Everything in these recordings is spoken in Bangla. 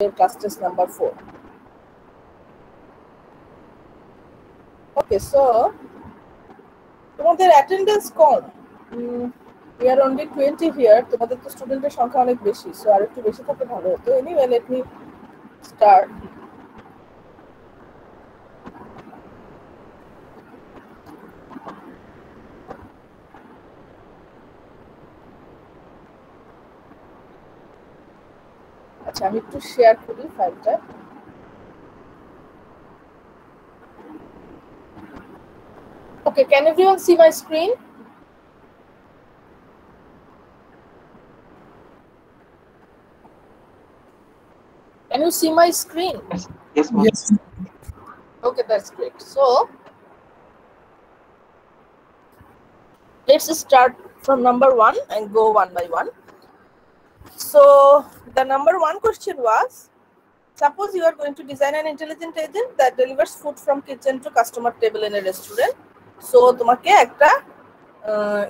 your class test number 4 okay, so, তোমাদের attendance com? We are only twenty here তোমাদের তো স্টুডেন্টের সংখ্যা অনেক বেশি সো আর একটু বেশি থাকলে ভালো হতো। Anyway let me start আমি একটু শেয়ার করি ফাইলটা Okay, can everyone see my screen? Can you see my screen? Yes, yes, ma'am. Yes. Okay, that's great. So, let's start from number one and go one by one. So, the number one question was Suppose you are going to design an intelligent agent that delivers food from kitchen to customer table in a restaurant. So, তোমাকে একটা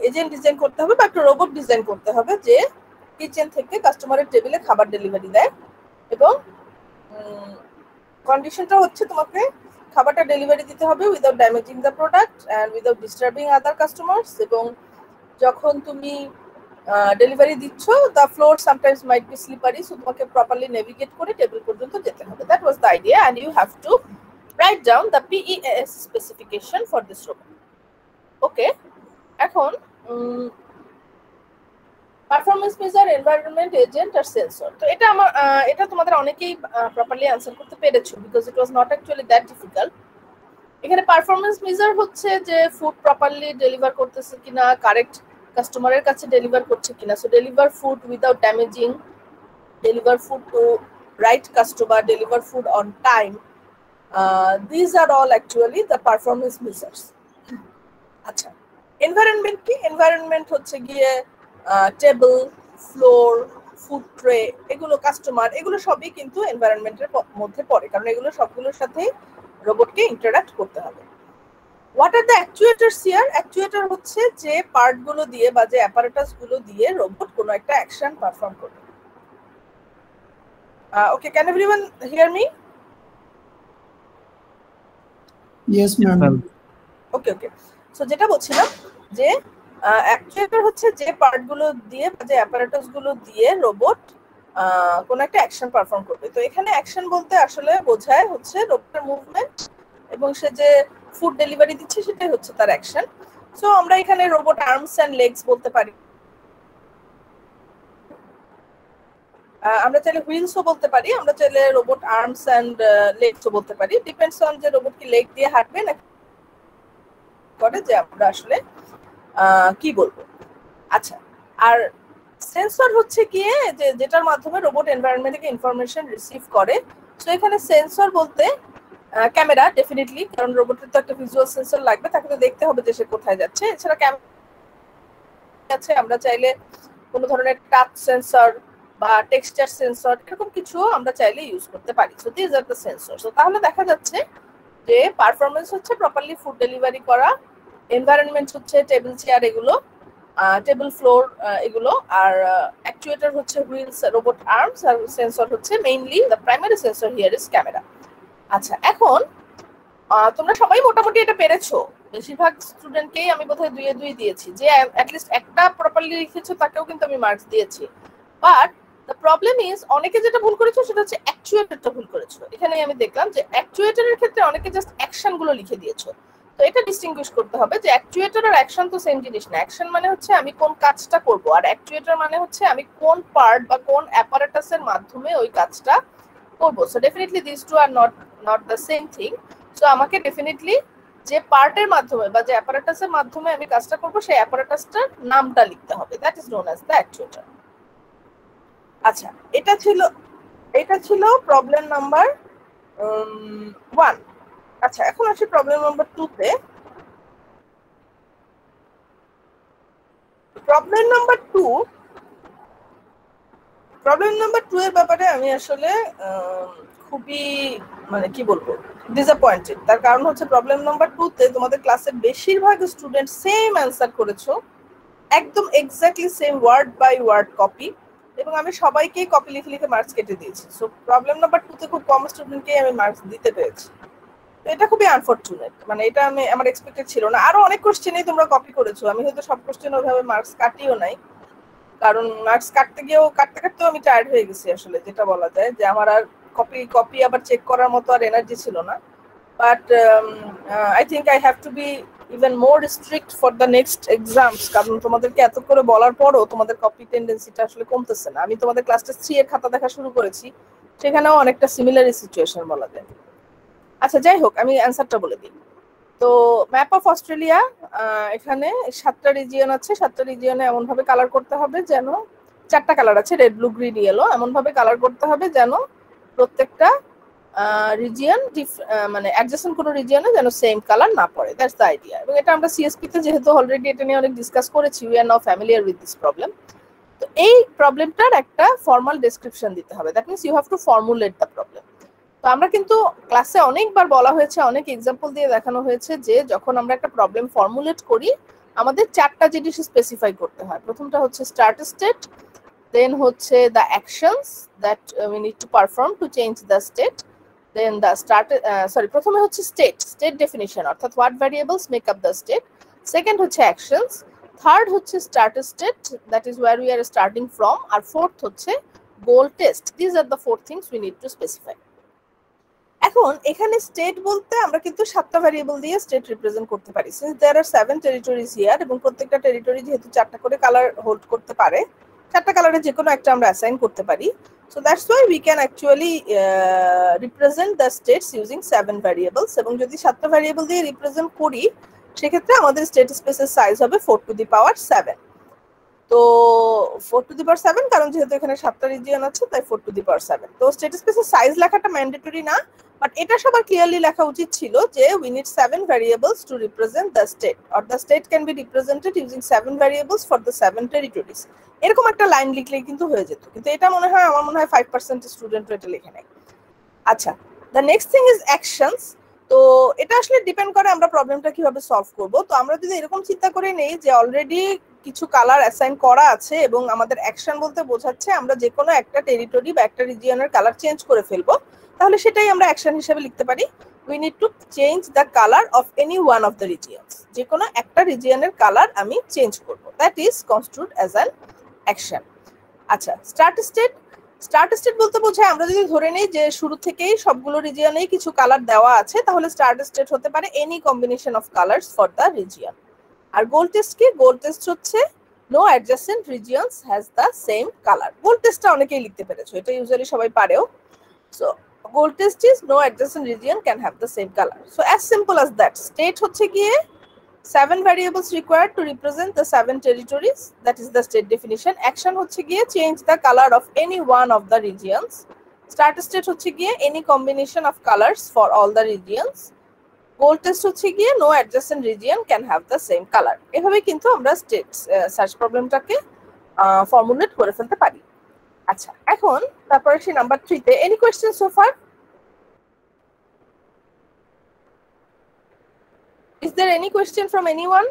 এজেন্ট ডিজাইন করতে হবে বা একটা রোবট ডিজাইন করতে হবে যে কিচেন থেকে কাস্টমারের টেবিলে খাবার ডেলিভারি দেয় এবং কন্ডিশনটা হচ্ছে তোমাকে খাবারটা ডেলিভারি দিতে হবে without damaging the product and without disturbing other customers এবং যখন তুমি ডেলিভারি দিচ্ছ the floor sometimes might be slippery so তোমাকে প্রপারলি নেভিগেট করে টেবিল পর্যন্ত যেতে হবে। That was the idea and you have to write down the PEAS specification for this robot okay এখন পারফরমেন্স মেজার এনভায়রনমেন্ট এজেন্ট আর সেন্সর তো এটা আমার এটা তোমাদের অনেকেই প্রপারলি আনসার করতে পেরেছ because it was not actually that difficult এখানে পারফরমেন্স মেজার হচ্ছে যে ফুড প্রপারলি ডেলিভার করতেছে কিনা কারেক্ট কাস্টমারের কাছে ডেলিভার করছে কিনা। So deliver food without damaging deliver food to right customer deliver food on time these are all actually the performance measures আচ্ছা এনভায়রনমেন্ট কি? এনভায়রনমেন্ট হচ্ছে গিয়ে টেবিল ফ্লোর ফুড ট্রে এগুলো কাস্টমার এগুলো সবই কিন্তু এনভায়রনমেন্টের মধ্যে পড়ে। কারণ এগুলো সবগুলোর সাথে রোবটকে ইন্টারাক্ট করতে হবে। What are the actuators here actuator হচ্ছে যে পার্টগুলো দিয়ে বা যে অ্যাপারেটাসগুলো দিয়ে রোবট কোনো একটা অ্যাকশন পারফর্ম করবে। Okay can everyone hear me Yes, ma'am. Okay okay so যেটা বলছিলাম যে অ্যাকচুয়েটার হচ্ছে যে পার্টগুলো দিয়ে বা যে অ্যাপারেটাসগুলো দিয়ে রোবট কোন একটা অ্যাকশন পারফর্ম করবে। তো এখানে অ্যাকশন বলতে আসলে বোঝায় হচ্ছে রোবটের মুভমেন্ট এবং সে যে ফুড ডেলিভারি দিচ্ছে সেটাই হচ্ছে তার অ্যাকশন। সো আমরা এখানে রোবট আর্মস অ্যান্ড লেগস বলতে পারি। আমরা চাইলে হুইলসও বলতে পারি, আমরা চাইলে রোবট আর্মস অ্যান্ড লেগসও বলতে পারি। ডিপেন্ডস অন যে রোবট কি লেগ দিয়ে হাঁটবে না করে যে আমরা আসলে কি বলব। আচ্ছা আর সেন্সর হচ্ছে গিয়ে যে যেটার মাধ্যমে রোবট এনভায়রনমেন্ট থেকে ইনফরমেশন রিসিভ করে। তো এখানে সেন্সর বলতে ক্যামেরা ডেফিনেটলি কারণ রোবটের তো একটা ভিজুয়াল সেন্সর লাগবে, তাকে তো দেখতে হবে যে সে কোথায় যাচ্ছে। এছাড়া ক্যামেরা আছে, আমরা চাইলে কোনো ধরনের টাচ সেন্সর বা টেক্সচার সেন্সর এরকম কিছু আমরা চাইলে ইউজ করতে পারি। So these are the sensor so তাহলে দেখা যাচ্ছে যে পারফরমেন্স হচ্ছে প্রপারলি ফুড ডেলিভারি করা এনভায়রনমেন্ট হচ্ছে টেবিল চেয়ার এগুলো টেবিল ফ্লোর এগুলো, আর অ্যাকচুয়েটার হচ্ছে হুইলস রোবট আর্মস আর সেন্সর হচ্ছে mainly the primary sensor here is camera আচ্ছা এখন তোমরা সবাই মোটামুটি এটা পেরেছ। বেশিরভাগ স্টুডেন্টকেই আমি বোধহয় দুইয়ে দুই দিয়েছি। যে অ্যাটলিস্ট একটা প্রপারলি লিখেছো, তাকেও কিন্তু আমি মার্কস দিয়েছি। বাট দ্য প্রবলেম ইজ অনেকে যেটা ভুল করেছ, সেটা হচ্ছে অ্যাকচুয়েটারটা ভুল করেছ। এখানে আমি দেখলাম যে অ্যাকচুয়েটারের ক্ষেত্রে অনেকে জাস্ট অ্যাকশনগুলো লিখে দিয়েছ। তো এটা ডিস্টিংগুইশ করতে হবে যে অ্যাকচুয়েটার আর অ্যাকশন তো সেম জিনিস না। অ্যাকশন মানে হচ্ছে আমি কোন কাজটা করব, আর অ্যাকচুয়েটার মানে হচ্ছে আমি কোন পার্ট বা কোন অ্যাপারেটাসের মাধ্যমে ওই কাজটা করব। So definitely this two are not not the same thing so আমাকে ডেফিনেটলি যে পার্টের মাধ্যমে বা যে অ্যাপারেটাসের মাধ্যমে আমি কাজটা করব, সেই অ্যাপারেটাসটার নামটা লিখতে হবে। That is known as the actuator আচ্ছা এটা ছিল এটা ছিল প্রবলেম নাম্বার ওয়ান আচ্ছা এখন আসি প্রবলেম নাম্বার টু তে। Problem number two problem number two এর ব্যাপারে আমি আসলে খুবই মানে কি বলব ডিসঅ্যাপয়েন্টেড তার কারণ হচ্ছে প্রবলেম নাম্বার টু তে তোমাদের ক্লাসের বেশিরভাগ স্টুডেন্ট সেম অ্যান্সার করেছ, একদম exactly same word by word copy এবং আমি সবাইকেই কপি লিখে লিখে মার্কস কেটে দিয়েছি। সো প্রবলেম নাম্বার টুতে খুব কম স্টুডেন্টকেই আমি মার্কস দিতে পেরেছি। এটা খুবই আনফর্চুনেট মানে এটা আমি, আমার এক্সপেক্টেড ছিল না। আরও অনেক কোশ্চেনই তোমরা কপি করেছ। আমি হয়তো সব কোশ্চেন ওইভাবে মার্কস কাটিও নাই। কারণ মার্কস কাটতে গিয়েও, কাটতে কাটতেও আমি টায়ার্ড হয়ে গেছি আসলে, যেটা বলা যায় যে আমার আর কপি কপি আবার চেক করার মতো আর এনার্জি ছিল না। But I think I have to be even more strict for the next exams কারণ তোমাদেরকে এত করে বলার পরও তোমাদের কপি টেন্ডেন্সিটা আসলে কমতেছে না। আমি তোমাদের ক্লাস থ্রি এর খাতা দেখা শুরু করেছি, সেখানেও অনেকটা সিমিলারই সিচুয়েশন বলা যায়। আচ্ছা যাই হোক, আমি অ্যান্সারটা বলে দিই। তো ম্যাপ অফ অস্ট্রেলিয়া এখানে সাতটা রিজিয়ন আছে। সাতটা রিজিয়নে এমনভাবে কালার করতে হবে যেন, চারটা কালার আছে রেড ব্লু গ্রিন ইয়েলো এমনভাবে কালার করতে হবে যেন প্রত্যেকটা রিজিয়ন মানে অ্যাডজাস্টেন্ট কোনো রিজিয়নে যেন সেম কালার না পড়ে। দ্যাটস দ্য আইডিয়া এবং এটা আমরা সিএসপি তে যেহেতু অলরেডি এটা নিয়ে অনেক ডিসকাস করেছি we are now familiar with this problem তো এই প্রবলেমটার একটা ফর্মাল ডেসক্রিপশন দিতে হবে। That means you have to formulate the problem তো আমরা কিন্তু ক্লাসে অনেকবার বলা হয়েছে, অনেক এক্সাম্পল দিয়ে দেখানো হয়েছে যে যখন আমরা একটা প্রবলেম ফর্মুলেট করি, আমাদের চারটা জিনিস স্পেসিফাই করতে হয়। প্রথমটা হচ্ছে স্টার্ট স্টেট দেন হচ্ছে the actions that we need to perform to change the state then the start sorry প্রথমে হচ্ছে স্টেট স্টেট ডেফিনিশন অর্থাৎ what variables make up the state second হচ্ছে অ্যাকশনস থার্ড হচ্ছে start state that is where we are starting from R fourth হচ্ছে goal test these are the four things we need to specify এখন এখানে স্টেট বলতে আমরা কিন্তু সাতটা ভ্যারিয়েবল দিয়ে স্টেট রিপ্রেজেন্ট করতে পারি। Since there are seven territories here এবং প্রত্যেকটা টেরিটরি যেহেতু চারটা করে কালার হোল্ড করতে পারে চারটা কালারের যে কোনো একটা আমরা অ্যাসাইন করতে পারি। So that's why we can actually represent the states using seven variables এবং যদি সাতটা ভ্যারিয়েবল দিয়ে রিপ্রেজেন্ট করি, সেক্ষেত্রে আমাদের স্টেট স্পেসের সাইজ হবে four to the power seven তো four to the power seven কারণ যেহেতু এখানে সাতটা রিজিয়ন আছে, তাই four to the power seven তো স্টেট স্পেসের সাইজ লেখাটা ম্যান্ডেটরি না বাট এটা সবার ক্লিয়ারলি লেখা উচিত ছিল যে we need seven variables to represent the state or the state can be represented using seven variables for the seven territories এরকম একটা লাইন লিখলেই কিন্তু হয়ে যেত, কিন্তু এটা মনে হয়, আমার মনে হয় ফাইভ পার্সেন্ট স্টুডেন্ট এটা লিখে নেয় আচ্ছা the next thing is actions তো এটা আসলে ডিপেন্ড করে আমরা প্রবলেমটা কীভাবে সলভ করব। তো আমরা যদি এরকম চিন্তা করে নেই যে অলরেডি কিছু কালার অ্যাসাইন করা আছে এবং আমাদের অ্যাকশন বলতে বোঝাচ্ছে আমরা যে কোনো একটা টেরিটরি বা একটা রিজিয়নের কালার চেঞ্জ করে ফেলব। তাহলে সেটাই আমরা অ্যাকশন হিসেবে লিখতে পারি। We need to change the colour of any one of the regions যে কোনো একটা রিজিয়নের কালার আমি চেঞ্জ করব। That is constitute as an action আচ্ছা স্টার্ট স্টেট স্টার্ট স্টেট বলতে বোঝায় আমরা যদি ধরে নিই যে শুরু থেকেই সবগুলো রিজিয়নেই কিছু কালার দেওয়া আছে, তাহলে স্টার্ট স্টেট হতে পারে any combination of colours for the region R goal test কি? গোল টেস্ট হচ্ছে no adjacent regions has the same colour goal টেস্টটা অনেকেই লিখতে পেরেছ, এটা ইউজুয়ালি সবাই পারেও। So goal test is no adjacent region can have the same colour so as simple as that state হচ্ছে গিয়ে seven variables require to represent the seven territories that is the state definition action হচ্ছে গিয়ে change the colour of any one of the regions start state হচ্ছে গিয়ে any combination of colours for all the regions goal test হচ্ছে গিয়ে no adjacent region can have the same color এভাবে কিন্তু আমরা স্টেট সার্চ প্রবলেমটাকে ফর্মুলেট করে ফেলতে পারি আচ্ছা এখন তারপরে সেই নাম্বার থ্রিতে any question so far Is there any question from anyone?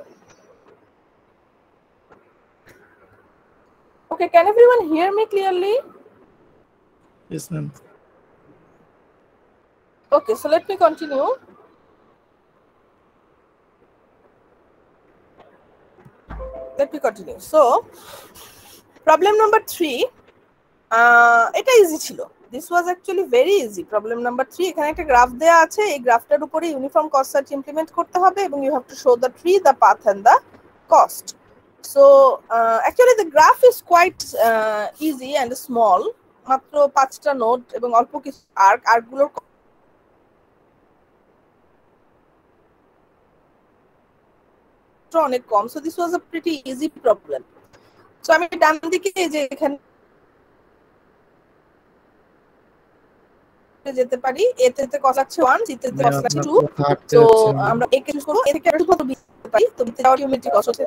Okay, can everyone hear me clearly? Yes, ma'am. Okay, so let me continue. Let me continue. So, problem number three, uh, এটা ইজি ছিল। This was actually very easy problem number three এখানে একটা গ্রাফ দেওয়া আছে। এই গ্রাফটার উপরে ইউনিফর্ম কস্ট সার্চ ইমপ্লিমেন্ট করতে হবে এবং you have to show the tree the path and the cost so actually the graph is quite easy and small মাত্র পাঁচটা নোট এবং অল্প কিছু আর্ক আর্কগুলোর অনেক কম। So this was a pretty easy problem so আমি ডান দিকে যে এখানে যেতে পারি এতে তে কস আছে 1 জিতে তে কস আছে 2 তো আমরা একে চুজ করব এ থেকে আর কত দিতে পারি? তো দিতে যাওয়ার কিউমেট্রিক কস হচ্ছে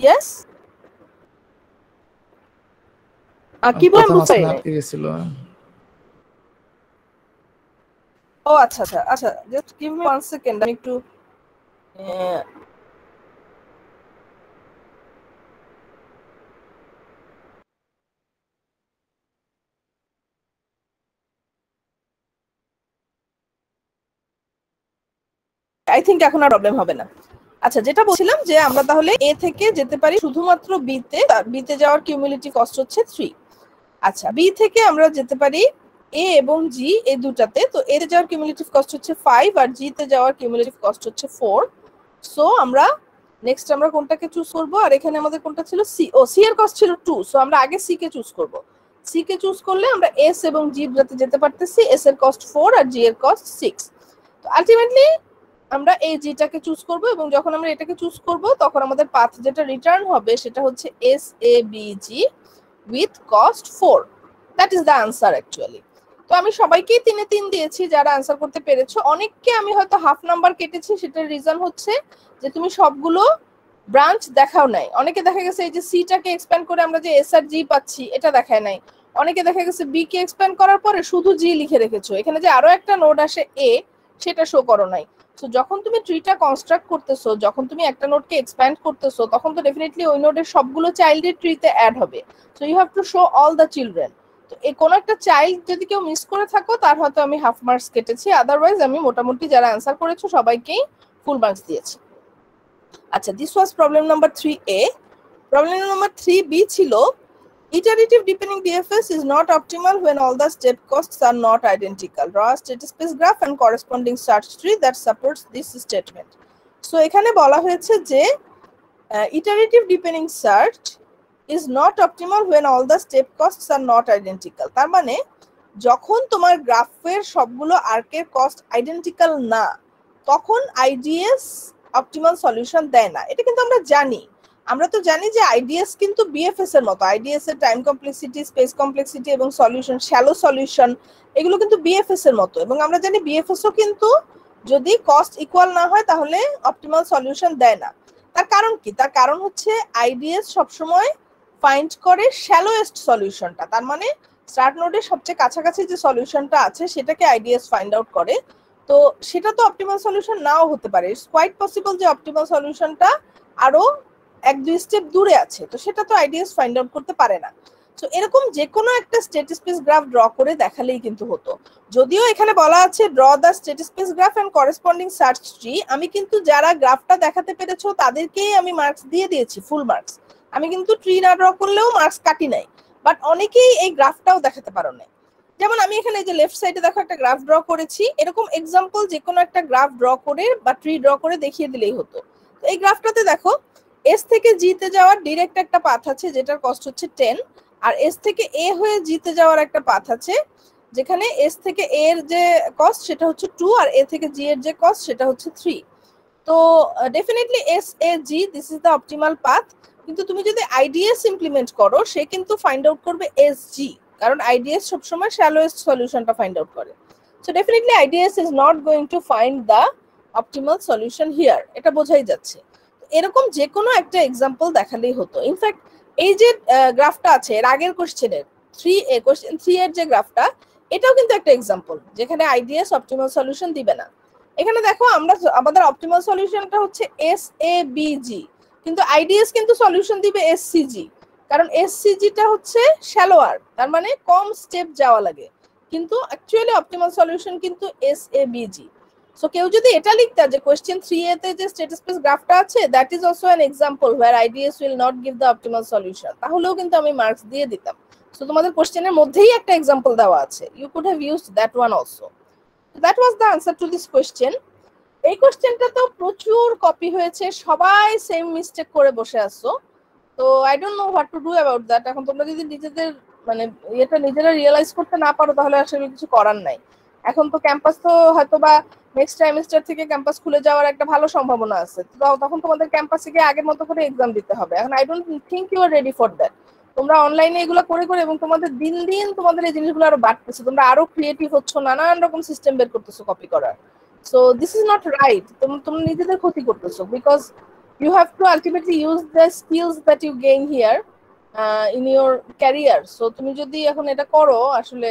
ইয়েস কি বলেন বুঝতে গেছিল ও আচ্ছা আচ্ছা আচ্ছা just give me one second আমি একটু আই থিঙ্ক এখন আর প্রবলেম হবে না। আচ্ছা যেটা বলছিলাম যে আমরা তাহলে এ থেকে যেতে পারি শুধুমাত্র বি তে যাওয়ার কিউমুলেটিভ কস্ট হচ্ছে থ্রি আচ্ছা বি থেকে আমরা যেতে পারি এ এবং জি এই দুটাতে, তো এ তে যাওয়ার কিউমুলেটিভ কস্ট হচ্ছে ফাইভ আর জি তে যাওয়ার কিউমুলেটিভ কস্ট হচ্ছে ফোর সো আমরা নেক্সট আমরা কোনটাকে চুজ করব? আর এখানে আমাদের কোনটা ছিল সি ও সি এর কস্ট ছিল টু সো আমরা আগে সি কে চুজ করব। সি কে চুজ করলে আমরা এস এবং জি দুটাতে যেতে পারতেছি এস এর কস্ট ফোর আর জি এর কস্ট সিক্স তো আলটিমেটলি আমরা এই জিটাকে চুজ করব এবং যখন আমরা এটাকে চুজ করব, তখন আমাদের পাথ যেটা রিটার্ন হবে সেটা হচ্ছে S A B G with cost four that is the answer actually তো আমি সবাইকেই তিনে তিন দিয়েছি, যারা আনসার করতে পেরেছ। অনেককে আমি হয়তো হাফ নাম্বার কেটেছি, সেটার রিজন হচ্ছে যে তুমি সবগুলো ব্রাঞ্চ দেখাও নাই। অনেকে দেখা গেছে এই যে সিটাকে এক্সপ্যান্ড করে আমরা যে এস আর জি পাচ্ছি, এটা দেখায় নাই। অনেকে দেখা গেছে বি কে এক্সপ্যান্ড করার পরে শুধু জি লিখে রেখেছো। এখানে যে আরও একটা নোড আসে এ সেটা শো করো নাই। সো যখন তুমি ট্রিটা কনস্ট্রাক্ট করতেছো, যখন তুমি একটা নোটকে এক্সপ্যান্ড করতেছো, তখন তো ডেফিনেটলি ওই নোডের সবগুলো চাইল্ডের ট্রিতে অ্যাড হবে। So you have to show all the children তো এই কোনো একটা চাইল্ড যদি কেউ মিস করে থাকো, তার হয়তো আমি হাফ মার্কস কেটেছি। আদারওয়াইজ আমি মোটামুটি যারা অ্যান্সার করেছ, সবাইকেই ফুল মার্কস দিয়েছি। আচ্ছা this was problem number three A problem number three B ছিল Iterative deepening DFS is not optimal when all the step costs are not identical. Draw a state space graph and corresponding search tree that supports this statement. So এখানে বলা হয়েছে যে uh, iterative deepening search is not optimal when all the step costs are not identical. তার মানে যখন তোমার গ্রাফের সবগুলো আর্কের কস্ট আইডেন্টিক্যাল না তখন আইডিএস অপটিমাল সলিউশন দেয় না এটা কিন্তু আমরা জানি আমরা তো জানি যে আইডিএস কিন্তু বিএফএস এর মতো আইডিএস এর টাইম কমপ্লেক্সিটি স্পেস কমপ্লেক্সিটি এবং সলিউশন শ্যালো সলিউশন এগুলো কিন্তু বিএফএস এর মতো। এবং আমরা জানি বিএফএসও কিন্তু যদি কস্ট ইকুয়াল না হয় তাহলে অপটিমাল সলিউশন দেয় না। তার কারণ কি? তার কারণ হচ্ছে আইডিএস সবসময় ফাইন্ড করে শ্যালোয়েস্ট সলিউশনটা তার মানে স্টার্ট নোডের সবচেয়ে কাছাকাছি যে সলিউশনটা আছে, সেটাকে আইডিএস ফাইন্ড আউট করে। তো সেটা তো অপটিমাল সলিউশন নাও হতে পারে। ইটস কোয়াইট পসিবল যে অপটিমাল সলিউশনটা আরও এক দুই স্টেপ দূরে আছে, তো সেটা তো আইডিয়াস ফাইন্ড আউট করতে পারে না। তো এরকম যে কোনো একটা স্টেট স্পেস গ্রাফ ড্র করে দেখালেই কিন্তু হতো। যদিও এখানে বলা আছে draw the state space graph and corresponding search tree আমি কিন্তু যারা গ্রাফটা দেখাতে পেরেছ, তাদেরকেই আমি মার্কস দিয়ে দিয়েছি ফুল মার্কস আমি কিন্তু ট্রি না ড্র করলেও মার্কস কাটি নাই। বাট অনেকেই এই গ্রাফটাও দেখাতে পারো না যেমন আমি এখানে যে লেফট সাইডে দেখো একটা গ্রাফ ড্র করেছি, এরকম এক্সাম্পল যে কোনো একটা গ্রাফ ড্র করে বা ট্রি ড্র করে দেখিয়ে দিলেই হতো। এই গ্রাফটাতে দেখো এস থেকে জিতে যাওয়ার ডিরেক্ট একটা পাথ আছে, যেটার কস্ট হচ্ছে টেন আর এস থেকে এ হয়ে জিতে যাওয়ার একটা পাথ আছে, যেখানে এস থেকে এর যে কস্ট সেটা হচ্ছে টু আর এ থেকে জি এর যে কস্ট সেটা হচ্ছে থ্রি তো definitely S A G this is the optimal path কিন্তু তুমি যদি আইডিএস ইমপ্লিমেন্ট করো, সে কিন্তু ফাইন্ড আউট করবে এস জি কারণ আইডিএস সবসময় শ্যালোয়েস্ট সলিউশনটা ফাইন্ড আউট করে। So definitely IDS is not going to find the optimal solution here এটা বোঝাই যাচ্ছে। এরকম যে কোনো একটা এক্সাম্পল দেখালেই হতো। ইনফ্যাক্ট এই যে গ্রাফটা আছে, এর আগের কোশ্চেনের থ্রি এ কোশ্চেন থ্রি এর যে গ্রাফটা এটাও কিন্তু একটা এক্সাম্পল যেখানে আইডিএস অপটিমাল সলিউশন দিবে না। এখানে দেখো, আমরা আমাদের অপটিমাল সলিউশনটা হচ্ছে এস এ বি জি কিন্তু আইডিএস কিন্তু সলিউশন দিবে এস সিজি কারণ এস সিজিটা হচ্ছে শ্যালোয়ার তার মানে কম স্টেপ যাওয়া লাগে। কিন্তু অ্যাকচুয়ালি অপটিমাল সলিউশন কিন্তু S A B G so কেউ যদি এটা লিখতা যে কোয়েশ্চেন থ্রি এতে যে স্টেট স্পেস গ্রাফটা আছে that is also an example where IDS will not give the optimal solution তাহলেও কিন্তু আমি মার্কস দিয়ে দিতাম। সো তোমাদের কোয়েশ্চেনের মধ্যেই একটা এক্সাম্পল দেওয়া আছে। You could have used that one also that was the answer to this question এই কোয়েশ্চেনটা তো প্রচুর কপি হয়েছে। সবাই সেম মিস্টেক করে বসে আসছো তো I don't know what to do about that এখন তোমরা যদি নিজেদের মানে এটা নিজেরা রিয়েলাইজ করতে না পারো, তাহলে আসলে কিছু করার নাই। এখন তো ক্যাম্পাস তো হয়তো বা নেক্সট সেমিস্টার থেকে ক্যাম্পাস খুলে যাওয়ার একটা ভালো সম্ভাবনা আছে। তখন তোমাদের ক্যাম্পাসে গিয়ে আগের মতো করে এক্সাম দিতে হবে। এখন I don't think you are ready for that তোমরা অনলাইনে এগুলো করে করে এবং তোমাদের দিন দিন তোমাদের এই জিনিসগুলো আরও বাড়তেছে। তোমরা আরও ক্রিয়েটিভ হচ্ছ, নানান রকম সিস্টেম বের করতেছো কপি করার। So this is not right তোমরা নিজেদের ক্ষতি করতেছো। Because you have to ultimately use the skills that you gain here in your career so তুমি যদি এখন এটা করো, আসলে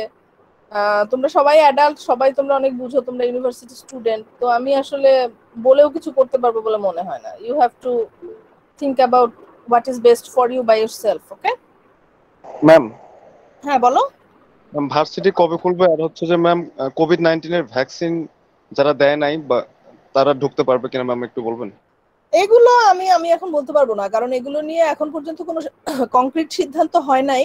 তোমরা সবাই অ্যাডাল্ট সবাই তোমরা অনেক বুঝো তোমরা ইউনিভার্সিটি স্টুডেন্ট তো আমি আসলে বলেও কিছু করতে পারব বলে মনে হয় না। You have to think about what is best for you by yourself okay ma'am হ্যাঁ বলো। ভার্সিটি কবে খুলবে? আর হচ্ছে যে ম্যাম কোভিড নাইন্টিনের ভ্যাকসিন যারা দেয় নাই বা তারা ঢুকতে পারবে কিনা ম্যাম একটু বলবেন? এগুলো আমি আমি এখন বলতে পারব না কারণ এগুলো নিয়ে এখন পর্যন্ত কোনো কংক্রিট সিদ্ধান্ত হয় নাই।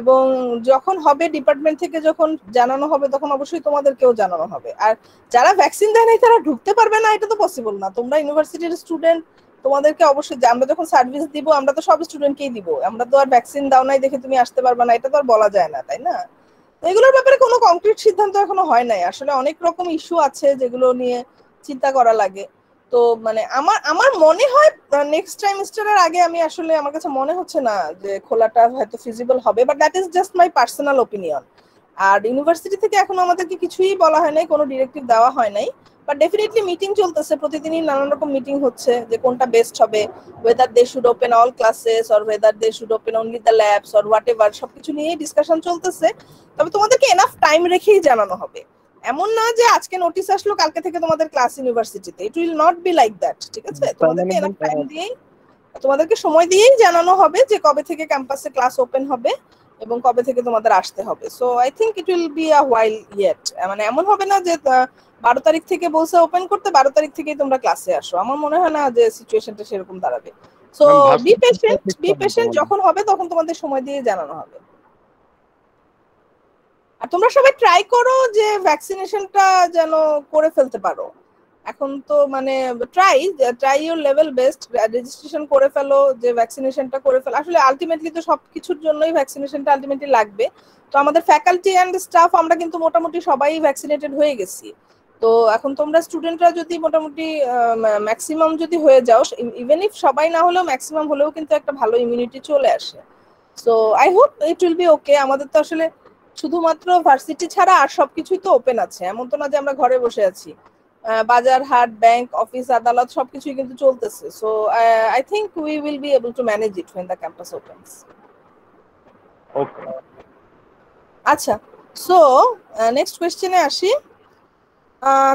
এবং যখন হবে ডিপার্টমেন্ট থেকে যখন জানানো হবে, তখন অবশ্যই তোমাদেরকেও জানানো হবে। আর যারা ভ্যাকসিন দেয় নাই, তারা ঢুকতে পারবে না, এটা তো পসিবল না। তোমরা ইউনিভার্সিটির স্টুডেন্ট তোমাদেরকে অবশ্যই আমরা যখন সার্ভিস দিব, আমরা তো সব স্টুডেন্টকেই দিব। আমরা তো আর ভ্যাকসিন দাও নাই দেখে তুমি আসতে পারবে না, এটা তো আর বলা যায় না, তাই না? এগুলোর ব্যাপারে কোনো কংক্রিট সিদ্ধান্ত এখনও হয় নাই। আসলে অনেক রকম ইস্যু আছে যেগুলো নিয়ে চিন্তা করা লাগে। তো মানে আমার আমার মনে হয় নেক্সট ট্রাইমেস্টারের আগে আমি আসলে আমার কাছে মনে হচ্ছে না যে খোলাটা হয়তো ফিজিবল হবে but that is just my personal opinion R university থেকে এখনও আমাদেরকে কিছুই বলা হয় নাই, কোনো ডিরেক্টিভ দেওয়া হয় নাই বাট ডেফিনেটলি মিটিং চলতেছে, প্রতিদিনই নানান রকম মিটিং হচ্ছে, যে কোনটা বেস্ট হবে whether they should open all classes or whether they should open only the labs or whatever সবকিছু নিয়েই ডিসকাশন চলতেছে, তবে তোমাদেরকে এনাফ টাইম রেখেই জানানো হবে। এমন না যে আজকে নোটিশ আসলো কালকে থেকে তোমাদের ক্লাস ইউনিভার্সিটিতে it will not be like that ঠিক আছে? তোমাদেরকে এনাফ টাইম দিয়েই তোমাদেরকে সময় দিয়েই জানানো হবে যে কবে থেকে ক্যাম্পাসে ক্লাস ওপেন হবে এবং কবে থেকে তোমাদের আসতে হবে। So I think it will be a while yet মানে এমন হবে না যে বারো তারিখ থেকে বলছে ওপেন করতে বারো তারিখ থেকেই তোমরা ক্লাসে আসো। আমার মনে হয় না যে সিচুয়েশনটা সেরকম দাঁড়াবে। So be patient be patient যখন হবে তখন তোমাদের সময় দিয়ে জানানো হবে। আর তোমরা সবাই ট্রাই করো যে ভ্যাকসিনেশনটা যেন করে ফেলতে পারো। এখন তো মানে try try your level best registration করে ফেলো, যে ভ্যাকসিনেশনটা করে ফেলো। আসলে আলটিমেটলি তো সব কিছুর জন্যই ভ্যাকসিনেশনটা আলটিমেটলি লাগবে। তো আমাদের ফ্যাকাল্টি অ্যান্ড স্টাফ আমরা কিন্তু মোটামুটি সবাই ভ্যাকসিনেটেড হয়ে গেছি। তো এখন তোমরা স্টুডেন্টরা যদি মোটামুটি ম্যাক্সিমাম যদি হয়ে যাও ইভেন ইফ সবাই না হলেও ম্যাক্সিমাম হলেও কিন্তু একটা ভালো ইমিউনিটি চলে আসে। So I hope it will be okay আমাদের তো আসলে শুধুমাত্র ভার্সিটি ছাড়া আর সবকিছুই তো ওপেন আছে। এমন তো না যে আমরা ঘরে বসে আছি। বাজার হাট ব্যাংক অফিস আদালত সবকিছুই কিন্তু চলতেছে। So I think we will be able to manage it when the campus open আচ্ছা সো নেক্সট কোয়েশ্চেনে আসি।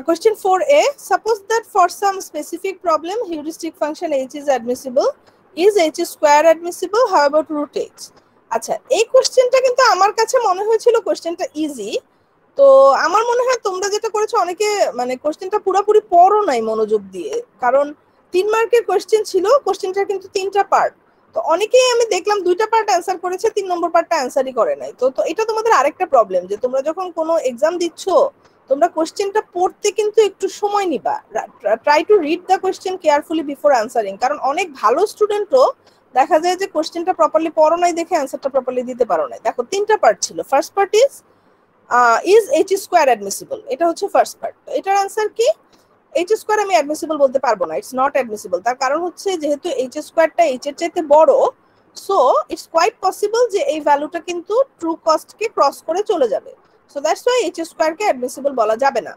Question four A suppose that for some specific problem heuristic function H is admissible is H square admissible how about root H আচ্ছা এই কোশ্চেনটা কিন্তু আমার কাছে মনে হয়েছিল কোশ্চেনটা ইজি তো আমার মনে হয় তোমরা যেটা করেছ, অনেকে মানে কোশ্চেনটা পুরোপুরি পড়ো নাই মনোযোগ দিয়ে। কারণ তিন মার্কের কোশ্চেন ছিল কোশ্চেনটা কিন্তু তিনটা পার্ট তো অনেকেই আমি দেখলাম দুইটা পার্ট অ্যান্সার করেছে, তিন নম্বর পার্টটা অ্যান্সারই করে নাই। তো তো এটা তোমাদের আরেকটা প্রবলেম যে তোমরা যখন কোনো এক্সাম দিচ্ছ, তোমরা কোশ্চেনটা পড়তে কিন্তু একটু সময় নিবা। Try to read the question carefully before answering কারণ অনেক ভালো স্টুডেন্টও দেখা যায় যে কোশ্চেনটা প্রপারলি পড়ো নাই দেখে অ্যান্সারটা প্রপারলি দিতে পারো নাই। দেখো, তিনটা পার্ট ছিল। First part is is H square admissible এটা হচ্ছে ফার্স্ট পার্ট এটার অ্যান্সার কি? এইচ স্কোয়ার আমি অ্যাডমিসিবল বলতে পারব না। ইটস নট অ্যাডমিসিবল তার কারণ হচ্ছে যেহেতু এইচ স্কোয়ারটা এইচ এর চাইতে বড় সো ইটস কোয়াইট পসিবল যে এই ভ্যালুটা কিন্তু ট্রু কস্টকে ক্রস করে চলে যাবে। সো দ্যাটস ওয়াই এইচ স্কোয়ারকে অ্যাডমিসিবল বলা যাবে না।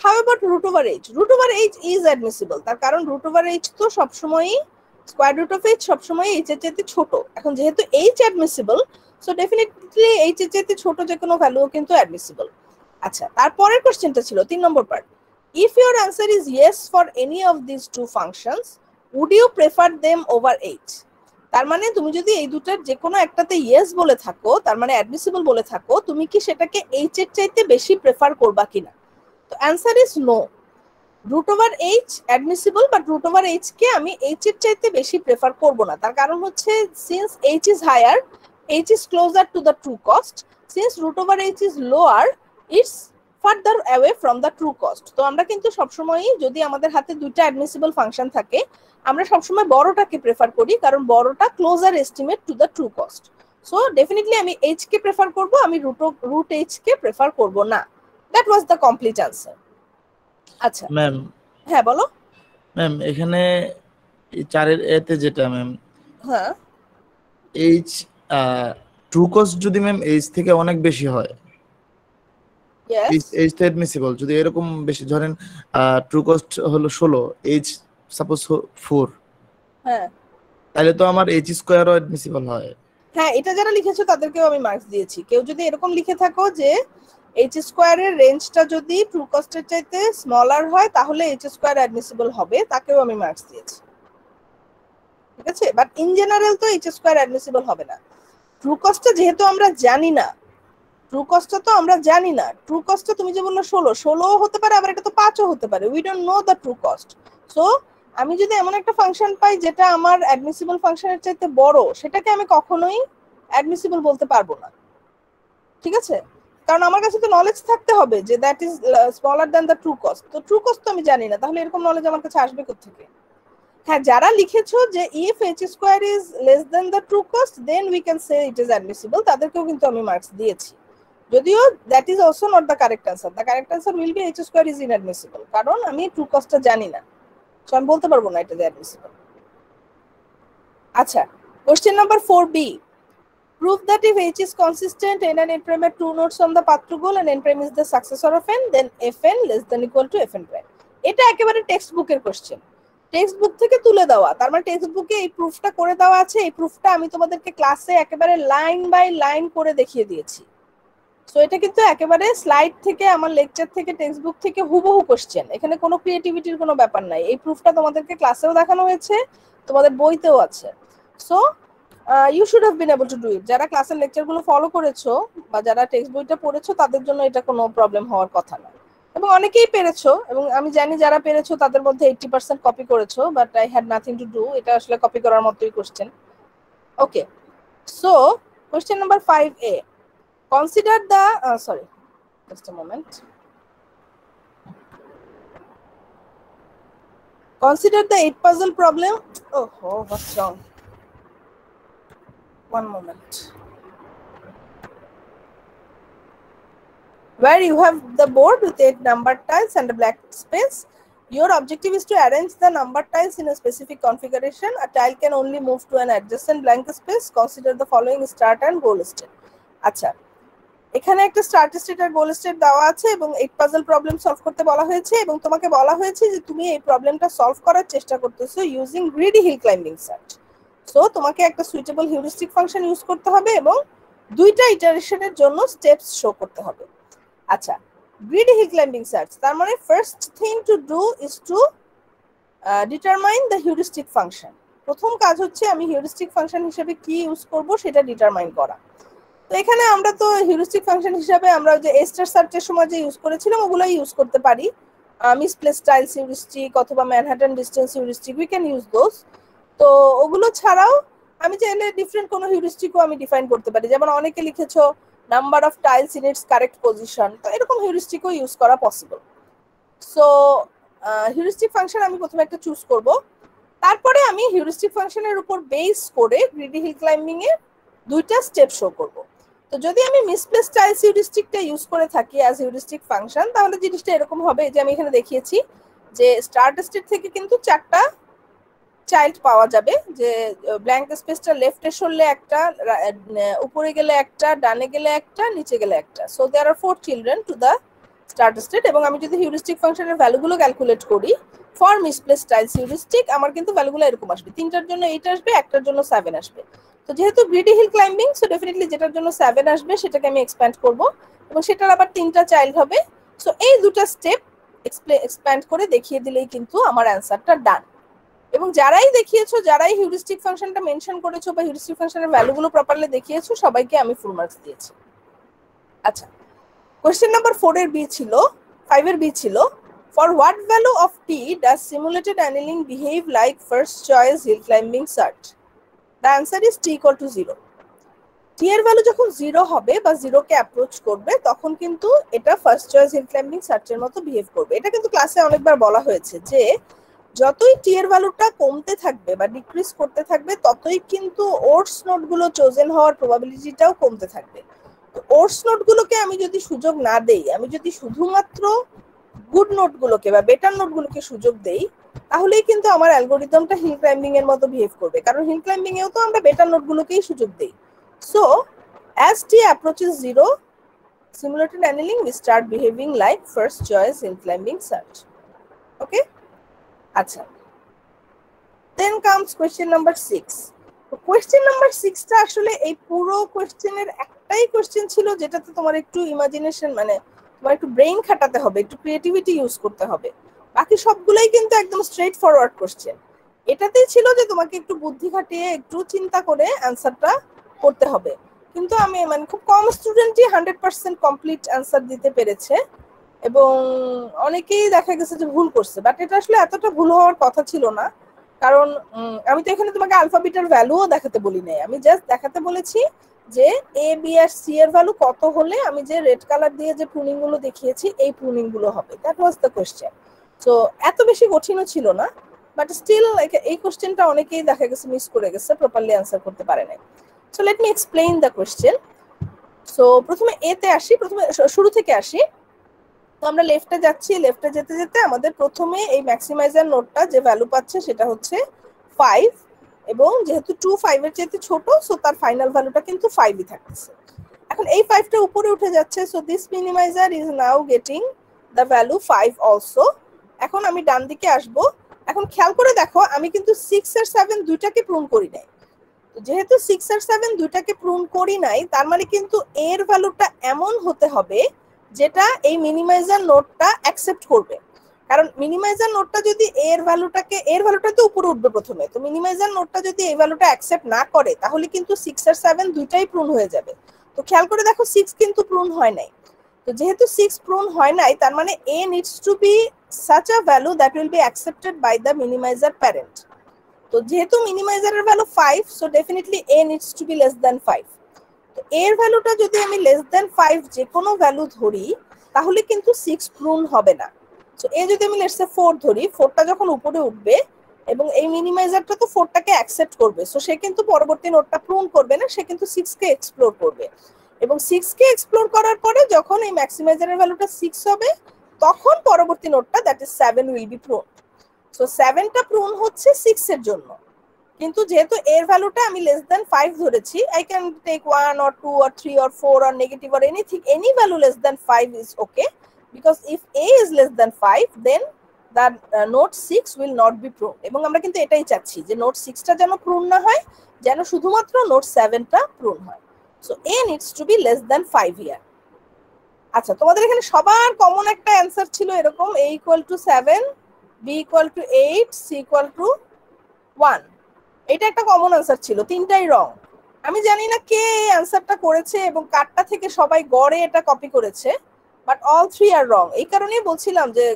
How about root over H root over H is admissible তার কারণ রুট ওভার এইচ তো সবসময়ই স্কোয়ার রুট অফ এইচ সবসময় এইচ এর চাইতে ছোট। এখন যেহেতু H admissible so definitely H এর চাইতে ছোট যে কোনো ভ্যালুও কিন্তু অ্যাডমিসিবল আচ্ছা তারপরের কোশ্চেনটা ছিল তিন নম্বর part if your answer is yes for any of this two functions would you prefer them over H তার মানে তুমি যদি এই দুটার যে কোনো একটাতে ইয়েস বলে থাকো, তার মানে অ্যাডমিসিবল বলে থাকো, তুমি কি সেটাকে এইচ এর চাইতে বেশি প্রেফার করবা কিনা? তো answer is no root over H admissible but root over H কে আমি এইচ এর চাইতে বেশি প্রেফার করব না। তার কারণ হচ্ছে since H is higher H is closer to the true cost since root over H is lower it's further away from the true cost তো আমরা কিন্তু সবসময়ই যদি আমাদের হাতে দুইটা অ্যাডমিসিবল ফাংশন থাকে, আমরা সবসময় বড়টাকে প্রেফার করি, কারণ বড়টা closer estimate to the true cost so definitely আমি এইচ কে প্রেফার করব, আমি রুট রুট এইচ কে প্রেফার করব না। That was the complete answer আচ্ছা। ম্যাম হ্যাঁ বলো। ম্যাম এখানে চারের এতে যেটা ম্যাম হ্যাঁ। এইচ ট্রু কস্ট যদি ম্যাম এইচ থেকে অনেক বেশি হয়। এইচ তো অ্যাডমিসিবল যদি এরকম বেশি ধরেন ট্রু কস্ট হলো ষোলো এইচ সাপোজ ফোর হ্যাঁ। তাহলে তো আমার এইচ স্কোয়ারও অ্যাডমিসিবল হয়। হ্যাঁ এটা যারা লিখেছো তাদেরকেও আমি মার্কস দিয়েছি। কেউ যদি এরকম লিখে থাকো যে এইচ স্কোয়ারের রেঞ্জটা যদি ট্রু কস্টের চাইতে স্মলার হয়, তাহলে এইচ স্কোয়ার অ্যাডমিসিবল হবে। তাকেও আমি মার্কস দিয়েছি। ঠিক আছে? বাট ইন জেনারেল তো এইচ স্কোয়ার অ্যাডমিসিবল হবে না। ট্রু কস্টটা যেহেতু আমরা জানি না ট্রু কস্টটা তো আমরা জানি না। ট্রু কস্টটা তুমি যে বলল ষোলো ষোলো হতে পারে, আবার এটা তো পাঁচও হতে পারে। We don't know the true cost so আমি যদি এমন একটা ফাংশন পাই যেটা আমার অ্যাডমিসিবল ফাংশনের চাইতে বড়, সেটাকে আমি কখনোই অ্যাডমিসিবল বলতে পারব না। ঠিক আছে? কারণ আমার কাছে তো নলেজ থাকতে হবে যে that is smaller than the true cost তো ট্রু কস্ট তো আমি জানি না, তাহলে এরকম নলেজ আমার কাছে আসবে কোথেকে হ্যাঁ যারা লিখেছো যে if H square is less than the true cost then we can say it is admissible তাদেরকেও কিন্তু আমি মার্কস দিয়েছি। যদিও that is also not the correct answer the correct answer will be H square is inadmissible কারণ আমি ট্রু কস্টটা জানি না। সো আমি বলতে পারব না এটা অ্যাডমিসিবল আচ্ছা question number four B Prove that if H is consistent and n prime are two nodes on the path to goal and n prime is the successor of n, then fn less than equal to fn prime. এটা একেবারে টেক্সট বুকের কোশ্চেন টেক্সট বুক থেকে তুলে দেওয়া তার মানে টেক্সট বুকে এই প্রুফটা করে দেওয়া আছে এই প্রুফটা আমি তোমাদেরকে ক্লাসে একেবারে লাইন বাই লাইন করে দেখিয়ে দিয়েছি। সো এটা কিন্তু একেবারে স্লাইড থেকে আমার লেকচার থেকে টেক্সট বুক থেকে হুবহু কোশ্চেন এখানে কোনো ক্রিয়েটিভিটির কোনো ব্যাপার নাই। এই প্রুফটা তোমাদেরকে ক্লাসেও দেখানো হয়েছে তোমাদের বইতেও আছে। So you should have been able to do it যারা ক্লাসের লেকচারগুলো ফলো করেছ বা যারা টেক্সট বইটা পড়েছো তাদের জন্য এটা কোনো প্রবলেম হওয়ার কথা না। এবং অনেকেই পেরেছ এবং আমি জানি যারা পেরেছ তাদের মধ্যে এইটটি পার্সেন্ট কপি করেছ but I had nothing to do এটা আসলে কপি করার মতোই question okay so question number five A consider the sorry just moment consider the eight puzzle problem oh, oh what's wrong? One moment where you have the board with eight number tiles and a black space your objective is to arrange the number tiles in a specific configuration a tile can only move to an adjacent blank space consider the following start and goal state আচ্ছা এখানে একটা স্টার্ট স্টেট আর গোল স্টেট দেওয়া আছে এবং এইট পাজল প্রবলেম সলভ করতে বলা হয়েছে এবং তোমাকে বলা হয়েছে যে তুমি এই প্রবলেমটা সলভ করার চেষ্টা করতেছো using greedy hill climbing search so তোমাকে একটা সুইটেবল হিউরিস্টিক ফাংশন ইউজ করতে হবে এবং দুইটা ইটারেশনের জন্য স্টেপস শো করতে হবে। আচ্ছা গ্রিডি হিল ক্লাইম্বিং সার্চ তার মানে first thing to do is to determine the heuristic function প্রথম কাজ হচ্ছে আমি হিউরিস্টিক ফাংশন হিসেবে কি ইউজ করব সেটা ডিটারমাইন করা। তো এখানে আমরা তো হিউরিস্টিক ফাংশন হিসাবে আমরা যে এস্টার সার্চের সময় যে ইউজ করেছিলাম, ওগুলোই ইউজ করতে পারি। মিসপ্লেস স্টাইলস হিউরিস্টিক অথবা Manhattan distance heuristic we can use those তো ওগুলো ছাড়াও আমি চাইলে ডিফারেন্ট কোনো হিউরিস্টিকও আমি ডিফাইন করতে পারি। যেমন অনেকে লিখেছো number of tiles in its correct position তো এরকম হিউরিস্টিকও ইউজ করা পসিবল সো হিউরিস্টিক ফাংশন আমি প্রথমে একটা চুজ করব। তারপরে আমি হিউরিস্টিক ফাংশনের উপর বেস করে গ্রিডি হিল ক্লাইম্বিং এর দুইটা স্টেপ শো করব। তো যদি আমি মিসপ্লেস টাইলস হিউরিস্টিকটা ইউজ করে থাকি অ্যাজ হিউরিস্টিক ফাংশন তাহলে জিনিসটা এরকম হবে। যে আমি এখানে দেখিয়েছি যে স্টার্ট স্টেট থেকে কিন্তু চারটা চাইল্ড পাওয়া যাবে যে ব্ল্যাঙ্ক স্পেসটা লেফটে সরলে একটা উপরে গেলে একটা, ডানে গেলে একটা, নিচে গেলে একটা। So there are four children to the start state এবং আমি যদি হিউরিস্টিক ফাংশনের ভ্যালুগুলো ক্যালকুলেট করি ফর মিসপ্লেস স্টাইলস হিউরিস্টিক আমার কিন্তু ভ্যালুগুলো এরকম আসবে। তিনটার জন্য এইট আসবে, একটার জন্য সেভেন আসবে। তো যেহেতু greedy hill climbing so definitely যেটার জন্য সেভেন আসবে, সেটাকে আমি এক্সপ্যান্ড করব এবং সেটার আবার তিনটা চাইল্ড হবে। সো এই দুটা স্টেপ এক্সপ্যান্ড করে দেখিয়ে দিলেই কিন্তু আমার অ্যান্সারটা ডান এবং যারাই দেখিয়েছো, যারাই হিউরিস্টিক ফাংশনটা মেনশন করেছ বা হিউরিস্টিক ফাংশনের ভ্যালুগুলো প্রপারলি দেখিয়েছো, সবাইকে আমি ফুল মার্কস দিয়েছি। আচ্ছা কোয়েশ্চেন নাম্বার ফোর এর বি ছিল ফাইভ এর বি ছিল for what value of T does simulated annealing behave like first choice hill climbing search the answer is T equal to zero T এর ভ্যালু যখন জিরো হবে বা জিরোকে অ্যাপ্রোচ করবে, তখন কিন্তু এটা ফার্স্ট চয়েস হিল ক্লাইম্বিং সার্চের মতো বিহেভ করবে। এটা কিন্তু ক্লাসে অনেকবার বলা হয়েছে যে যতই টিয়ার ভ্যালুটা কমতে থাকবে বা ডিক্রিজ করতে থাকবে, ততই কিন্তু ওটস নোটগুলো চোজেন হওয়ার প্রবাবিলিটিটাও কমতে থাকবে। ওটস নোটগুলোকে আমি যদি সুযোগ না দেই, আমি যদি শুধুমাত্র গুড নোটগুলোকে বা বেটার নোটগুলোকে সুযোগ দেই, তাহলেই কিন্তু আমার অ্যালগোরিদমটা হিল ক্লাইম্বিং এর মতো বিহেভ করবে। কারণ হিল ক্লাইম্বিং এও তো আমরা বেটার নোটগুলোকেই সুযোগ দেই। So as T approaches zero simulated annealing, we start behaving like first choice hill climbing search okay? আচ্ছা। Then comes question number six question number সিক্সটা আসলে এই পুরো কোয়েশ্চেনের একটাই কোয়েশ্চেন ছিল যেটাতে তোমার একটু ইমাজিনেশন মানে তোমার একটু ব্রেইন খাটাতে হবে, একটু ক্রিয়েটিভিটি ইউজ করতে হবে। বাকি সবগুলোই কিন্তু একদম স্ট্রেট ফরওয়ার্ড কোয়েশ্চেন এটাতেই ছিল যে তোমাকে একটু বুদ্ধি খাটিয়ে, একটু চিন্তা করে অ্যান্সারটা করতে হবে। কিন্তু আমি মানে খুব কম স্টুডেন্টই হান্ড্রেড পার্সেন্ট কমপ্লিট অ্যান্সার দিতে পেরেছে। এবং অনেকেই দেখা গেছে যে ভুল করছে বাট এটা আসলে এতটা ভুল হওয়ার কথা ছিল না। কারণ আমি তো এখানে তোমাকে আলফাবেটের ভ্যালুও দেখাতে বলি নাই। আমি জাস্ট দেখাতে বলেছি যে এ বি আর সি এর ভ্যালু কত হলে আমি যে রেড কালার দিয়ে যে প্রুনিংগুলো দেখিয়েছি, এই প্রুনিংগুলো হবে। দ্যাট ওয়াজ দ্য কোয়েশ্চেন তো এত বেশি কঠিনও ছিল না বাট স্টিল এই কোয়েশ্চেনটা অনেকেই দেখা গেছে মিস করে গেছে প্রপারলি অ্যান্সার করতে পারে নাই। So let me explain the question so প্রথমে এতে আসি, প্রথমে শুরু থেকে আসি। তো আমরা লেফটে যাচ্ছি লেফটে যেতে যেতে আমাদের প্রথমে এই ম্যাক্সিমাইজার নোটটা যে ভ্যালু পাচ্ছে সেটা হচ্ছে ফাইভ এবং যেহেতু টু ফাইভের চাইতে ছোট সো তার ফাইনাল ভ্যালুটা কিন্তু ফাইভই থাকতেছে। এখন এই ফাইভটা উপরে উঠে যাচ্ছে so this minimizer is now getting the value five also এখন আমি ডান দিকে আসব। এখন খেয়াল করে দেখো, আমি কিন্তু সিক্স আর সেভেন দুইটাকে প্রুন করি নাই। যেহেতু সিক্স আর সেভেন দুইটাকে প্রুন করি নাই, তার মানে কিন্তু এর ভ্যালুটা এমন হতে হবে যেটা এই মিনিমাইজার নোটটা অ্যাকসেপ্ট করবে। কারণ মিনিমাইজার নোটটা যদি এর ভ্যালুটাকে এর ভ্যালুটা তো উপরে উঠবে প্রথমে। তো মিনিমাইজার নোটটা যদি এই ভ্যালুটা অ্যাকসেপ্ট না করে, তাহলে কিন্তু সিক্স আর সেভেন দুইটাই প্রুন হয়ে যাবে। তো খেয়াল করে দেখো সিক্স কিন্তু প্রুন হয় নাই। তো যেহেতু সিক্স প্রুন হয় নাই, তার মানে A needs to be such a value that will be accepted by the minimizer parent তো যেহেতু মিনিমাইজারের value five so definitely A needs to be less than five তো এর ভ্যালুটা যদি আমি লেস দেন ফাইভ যে কোনো ভ্যালু ধরি, তাহলে কিন্তু সিক্স প্রুন হবে না। সো এ যদি আমি লেটসে ফোর ধরি ফোরটা যখন উপরে উঠবে এবং এই মিনিমাইজারটা তো ফোরটাকে অ্যাকসেপ্ট করবে সো সে কিন্তু পরবর্তী নোটটা প্রুন করবে না, সে কিন্তু সিক্সকে এক্সপ্লোর করবে। এবং সিক্সকে এক্সপ্লোর করার পরে যখন এই ম্যাক্সিমাইজারের ভ্যালুটা সিক্স হবে, তখন পরবর্তী নোটটা that is seven will be prune so সেভেনটা prune হচ্ছে সিক্সের জন্য। কিন্তু যেহেতু এর ভ্যালুটা আমি লেস দেন ফাইভ ধরেছি I can take one or two or three or four or negative or anything any value less than five is okay because if A is less than five then the node six will not be prune এবং আমরা কিন্তু এটাই চাচ্ছি যে নোট সিক্সটা যেন প্রুন না হয়, যেন শুধুমাত্র নোট সেভেনটা প্রুন হয়। So A needs to be less than five yeah আচ্ছা তোমাদের এখানে সবার কমন একটা অ্যান্সার ছিল এরকম A equal to seven B equal to eight C equal to one এটা একটা কমন অ্যান্সার ছিল, তিনটাই রং আমি জানি না কে এই অ্যান্সারটা করেছে এবং কারটা থেকে সবাই গড়ে এটা কপি করেছে but all three are wrong এই কারণেই বলছিলাম যে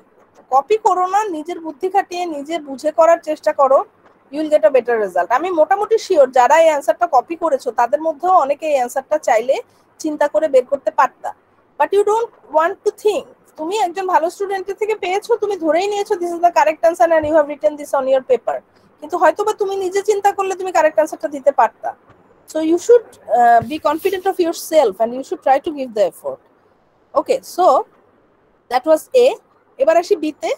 কপি করো না, নিজের বুদ্ধি খাটিয়ে নিজে বুঝে করার চেষ্টা করো you'll get a better result আমি মোটামুটি শিওর যারা এই অ্যান্সারটা কপি করেছ, তাদের মধ্যেও অনেকে এই অ্যান্সারটা চাইলে চিন্তা করে বের করতে পারতা। But you don't want to think তুমি একজন ভালো স্টুডেন্টের থেকে পেয়েছ, তুমি ধরেই নিয়েছো this is the correct answer and you have written this on your paper কিন্তু হয়তো বা তুমি নিজে চিন্তা করলে তুমি কারেক্ট অ্যান্সারটা দিতে পারতা। So you should be confident of yourself and you should try to give the effort okay so that was A এবার আসি বিতে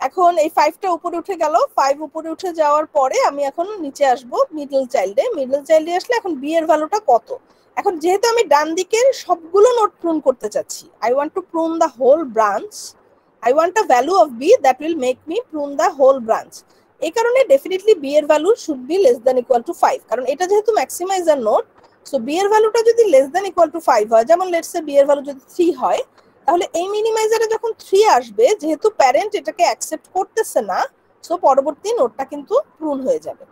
এখন এই ফাইভটা উপরে উঠে গেল। ফাইভ উপরে উঠে যাওয়ার পরে আমি এখন নিচে আসব মিডল চাইল্ডে মিডল চাইল্ডে আসলে এখন বি এর ভ্যালুটা কত? এখন যেহেতু আমি ডান দিকের সবগুলো নোট প্রুন করতে চাচ্ছি I want to prune the whole branch I want a value of B that will make me prune the whole branch এই কারণে ডেফিনেটলি বি এর value should be less than equal to five কারণ এটা যেহেতু ম্যাক্সিমাইজার নোট সো বি এর ভ্যালুটা যদি less than equal to five হয়, যেমন লেটস এ বি এর ভ্যালু যদি থ্রি হয়, তাহলে এই মিনিমাইজারে যখন থ্রি আসবে, যেহেতু প্যারেন্ট এটাকে অ্যাকসেপ্ট করতেছে না সো পরবর্তী নোটটা কিন্তু প্রুন হয়ে যাবে।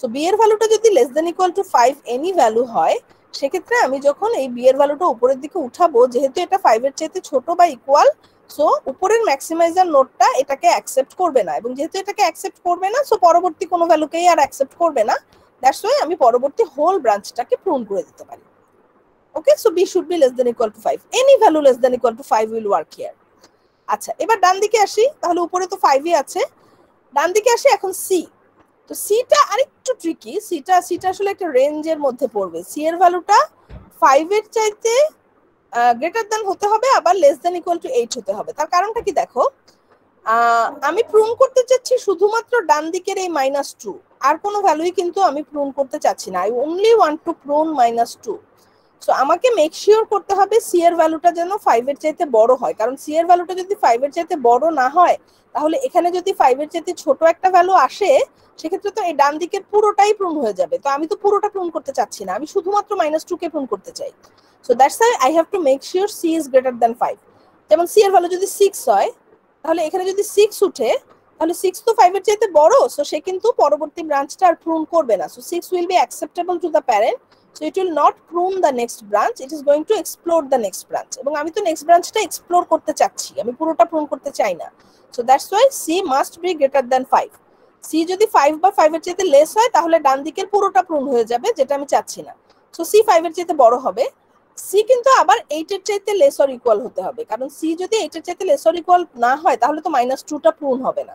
সো বি এর ভ্যালুটা যদি less than equal to five any value হয়, সেক্ষেত্রে আমি যখন এই বি এর ভ্যালুটা উপরের দিকে উঠাবো, যেহেতু এটা ফাইভের চাইতে ছোট বা ইকুয়াল সো উপরের ম্যাক্সিমাইজার নোটটা এটাকে অ্যাকসেপ্ট করবে না। এবং যেহেতু এটাকে অ্যাকসেপ্ট করবে না সো পরবর্তী কোনো ভ্যালুকেই আর অ্যাকসেপ্ট করবে না। দ্যাটস ওয়াই আমি পরবর্তী হোল ব্রাঞ্চটাকে প্রুন করে দিতে পারি। Okay so B should be less than equal to five any value less than equal to five will work here আচ্ছা এবার ডান দিকে আসি। তাহলে উপরে তো ফাইভই আছে। ডান দিকে আসি এখন সি তো সিটা আরেকটু ট্রিকি সিটা সিটা আসলে একটা রেঞ্জের মধ্যে পড়বে। সি এর ভ্যালুটা ফাইভের চাইতে গ্রেটার দেন হতে হবে, আবার less than equal to eight হতে হবে। তার কারণটা কি দেখো? আমি প্রুন করতে চাচ্ছি শুধুমাত্র ডান দিকের এই মাইনাস টু আর কোনো ভ্যালুই কিন্তু আমি প্রুন করতে চাচ্ছি না। I only want to prune minus two so আমাকে মেক শিওর করতে হবে সি এর ভ্যালুটা যেন ফাইভের চাইতে বড় হয়। কারণ সি এর ভ্যালুটা যদি ফাইভের চাইতে বড় না হয় তাহলে এখানে যদি ফাইভের চাইতে ছোট একটা ভ্যালু আসে, সেক্ষেত্রে তো এই ডান দিকের পুরোটাই প্রুন হয়ে যাবে। তো আমি তো পুরোটা প্রুন করতে চাচ্ছি না। আমি শুধুমাত্র মাইনাস টু কে প্রুন করতে চাই। So that's I I have to make sure C is greater than five যেমন সি এর ভ্যালু যদি সিক্স হয়, তাহলে এখানে যদি সিক্স উঠে, তাহলে সিক্স তো ফাইভের চাইতে বড় সো সে কিন্তু পরবর্তী ব্রাঞ্চটা আর প্রুন করবে না। So six will be acceptable to the parent so it will not prune the next branch it is going to explore the next branch এবং আমি তো নেক্সট ব্রাঞ্চটা এক্সপ্লোর করতে চাচ্ছি। আমি পুরোটা প্রুন করতে চাই না। So that's why C must be greater than five C যদি ফাইভ বা ফাইভের চাইতে লেস হয়, তাহলে ডান দিকের পুরোটা প্রুন হয়ে যাবে, যেটা আমি চাচ্ছি না। সো সি ফাইভের চাইতে বড় হবে। সি কিন্তু আবার এইটের চাইতে লেস অর ইকুয়াল হতে হবে। কারণ সি যদি এইটের চাইতে লেস অর ইকুয়াল না হয়, তাহলে তো মাইনাস টুটা প্রুন হবে না।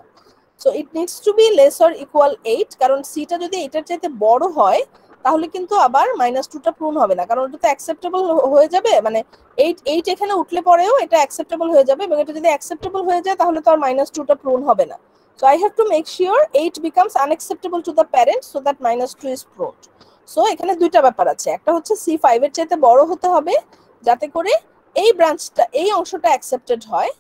So it needs to be less or equal eight কারণ সিটা যদি এইটার চাইতে বড় হয় তাহলে কিন্তু আবার মাইনাস টুটা প্রুন হবে না। কারণ ওটা তো অ্যাকসেপ্টেবল হয়ে যাবে। মানে এইট এইট এখানে উঠলে পরেও এটা অ্যাকসেপ্টেবল হয়ে যাবে এবং এটা যদি অ্যাকসেপ্টেবল হয়ে যায়, তাহলে তো আর মাইনাস টুটা প্রুন হবে না। So I have to make sure eight becomes unacceptable to the parent so that minus two is pruned so এখানে দুইটা ব্যাপার আছে। একটা হচ্ছে সি ফাইভের চাইতে বড় হতে হবে, যাতে করে এই ব্রাঞ্চটা এই অংশটা অ্যাকসেপ্টেড হয়।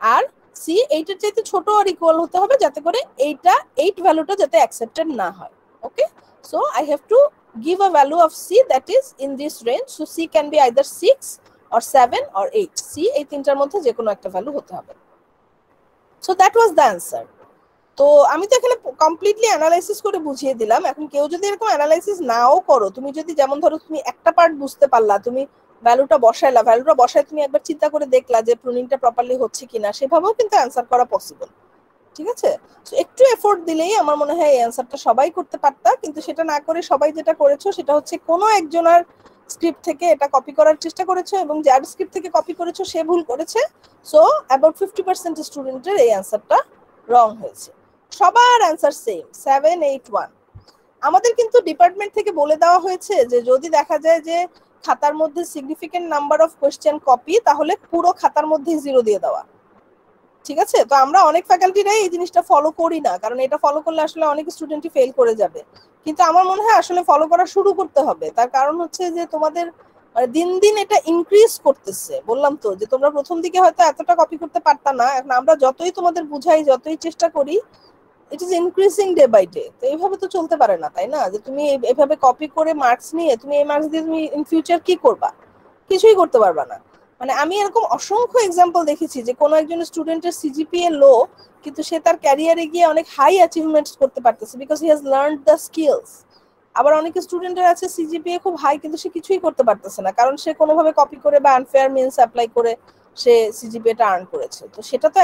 আর সি এইটার চাইতে ছোট আর ইকুয়াল হতে হবে, যাতে করে এইটা এইট ভ্যালুটা যাতে অ্যাকসেপ্টেড না হয়। Okay so I have to give a value of c that is in this range. So, c can be either 6 or 7 or 8 c এই তিনটার মধ্যে যে কোনো একটা ভ্যালু হতে হবে। So that was the answer তো, আমি তো এখানে কমপ্লিটলি অ্যানালাইসিস করে বুঝিয়ে দিলাম। এখন কেউ যদি এরকম অ্যানালাইসিস নাও করো, তুমি যদি যেমন ধরো তুমি একটা পার্ট বুঝতে পারলা, তুমি ভ্যালুটা বসাইলা ভ্যালুটা বসায় তুমি একবার চিন্তা করে দেখলা যে প্রুনিংটা প্রপারলি হচ্ছে কিনা, সেভাবেও কিন্তু অ্যান্সার করা পসিবল ঠিক আছে? একটু এফোর্ট দিলেই আমার মনে হয় এই অ্যান্সারটা সবাই করতে পারতা, কিন্তু সেটা না করে সবাই যেটা করেছ সেটা হচ্ছে কোনো একজনের স্ক্রিপ্ট থেকে এটা কপি করার চেষ্টা করেছ এবং যার স্ক্রিপ্ট থেকে কপি করেছ সে ভুল করেছে। সো অ্যাবাউট ফিফটি পার্সেন্ট স্টুডেন্টের এই অ্যান্সারটা রং হয়েছে। সবার answer same seven eight one আমাদের কিন্তু ডিপার্টমেন্ট থেকে বলে দেওয়া হয়েছে যে, যদি দেখা যায় যে খাতার মধ্যে significant number of question copy তাহলে পুরো খাতার মধ্যেই জিরো দিয়ে দেওয়া। ঠিক আছে? তো আমরা অনেক ফ্যাকাল্টিরাই এই জিনিসটা ফলো করি না। কারণ এটা ফলো করলে আসলে অনেক স্টুডেন্টই ফেল করে যাবে। কিন্তু আমার মনে হয় আসলে ফলো করা শুরু করতে হবে। তার কারণ হচ্ছে যে তোমাদের মানে দিন দিন এটা ইনক্রিজ করতেছে। বললাম তো, যে তোমরা প্রথম দিকে হয়তো এতটা কপি করতে পারতা না। এখন আমরা যতই তোমাদের বুঝাই, যতই চেষ্টা করি it is increasing day by day তো এইভাবে তো চলতে পারে না, তাই না? যে তুমি এভাবে কপি করে মার্কস নিয়ে, তুমি এই মার্কস দিয়ে তুমি ইন ফিউচার কি করবা? কিছুই করতে পারবা না। মানে আমি এরকম অসংখ্য এক্সাম্পল দেখেছি যে কোনো একজন স্টুডেন্টের সিজিপিএ লো কিন্তু সে তার ক্যারিয়ারে গিয়ে অনেক হাই অ্যাচিভমেন্টস করতে পারতেছে because he has learn the skills আবার অনেক স্টুডেন্টের আছে সিজিপিএ খুব হাই কিন্তু সে কিছুই করতে পারতেছে না, কারণ সে কোনোভাবে কপি করে বা আনফেয়ার মিনস অ্যাপ্লাই করে সে সিজিপিএটা আর্ন করেছে। তো সেটা তো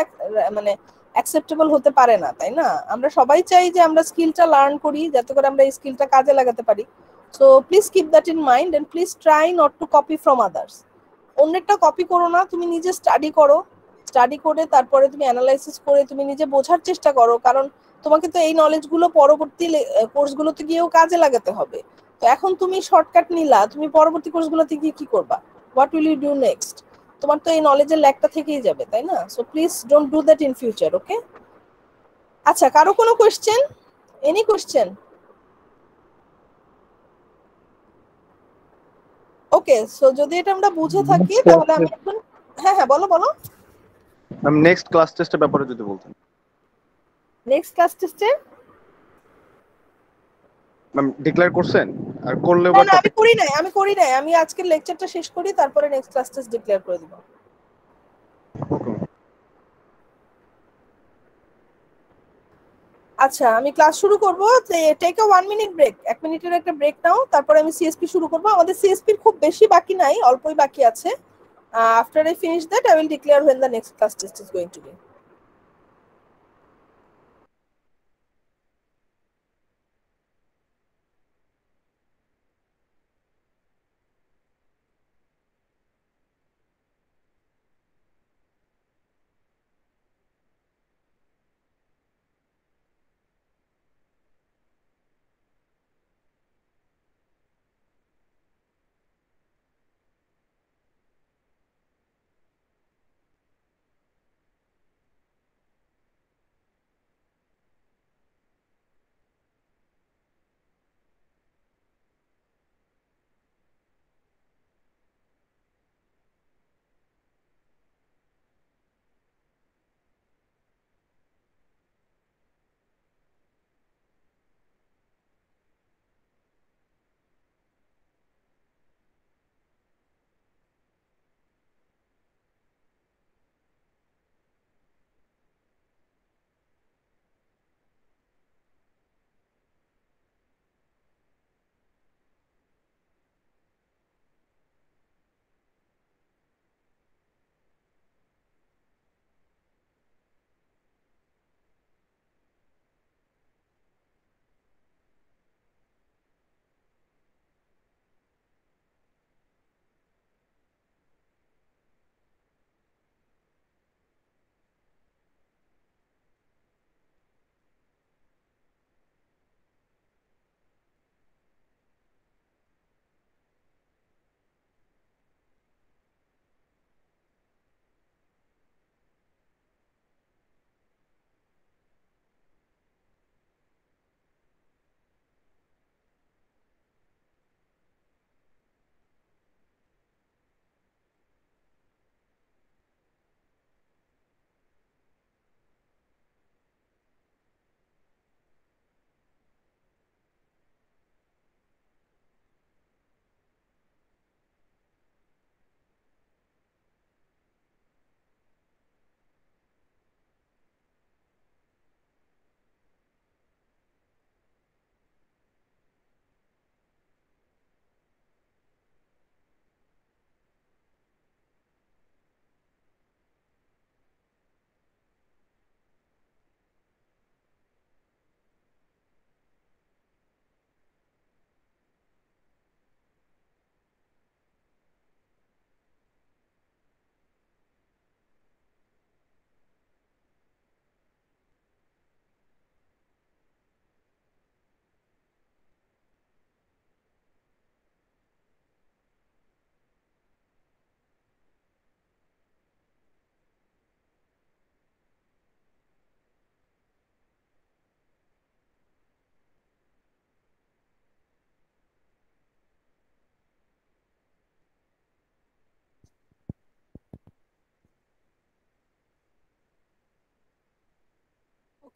মানে অ্যাকসেপ্টেবল হতে পারে না, তাই না? আমরা সবাই চাই যে আমরা স্কিলটা লার্ন করি, যাতে করে আমরা এই স্কিলটা কাজে লাগাতে পারি। So please keep that in mind and please try not to copy from others অন্যেরটা কপি করো না, তুমি নিজে স্টাডি করো। স্টাডি করে তারপরে তুমি অ্যানালাইসিস করে তুমি নিজে বোঝার চেষ্টা করো, কারণ তোমাকে তো এই নলেজগুলো পরবর্তী কোর্সগুলোতে গিয়েও কাজে লাগাতে হবে। তো এখন তুমি শর্টকাট নিলা, তুমি পরবর্তী কোর্সগুলোতে গিয়ে কি করবা? What will you do next তোমার তো এই নলেজের ল্যাকটা থেকেই যাবে, তাই না? So please don't do that in future okay আচ্ছা কারও কোনো question any question okay so যদি এটা আমরা বুঝে থাকি তাহলে আমি এখন হ্যাঁ হ্যাঁ বলো বলো। ম্যাম নেক্সট ক্লাস টেস্টের ব্যাপারে যদি বলতেন। নেক্সট ক্লাস টেস্টে ম্যাম ডিক্লেয়ার করছেন? আর করলে বা না আমি করি নাই আমি করি নাই। আমি আজকের লেকচারটা শেষ করি তারপরে নেক্সট ক্লাস টেস্ট ডিক্লেয়ার করে দিব। ওকে আচ্ছা আমি ক্লাস শুরু করব। Take a one minute break এক মিনিটের একটা ব্রেক নাও, তারপরে আমি সিএসপি শুরু করব। আমাদের সিএসপির খুব বেশি বাকি নাই, অল্পই বাকি আছে। After I finish that I will declare when the next class test is going to be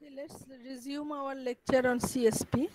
Okay, let's resume our lecture on CSP.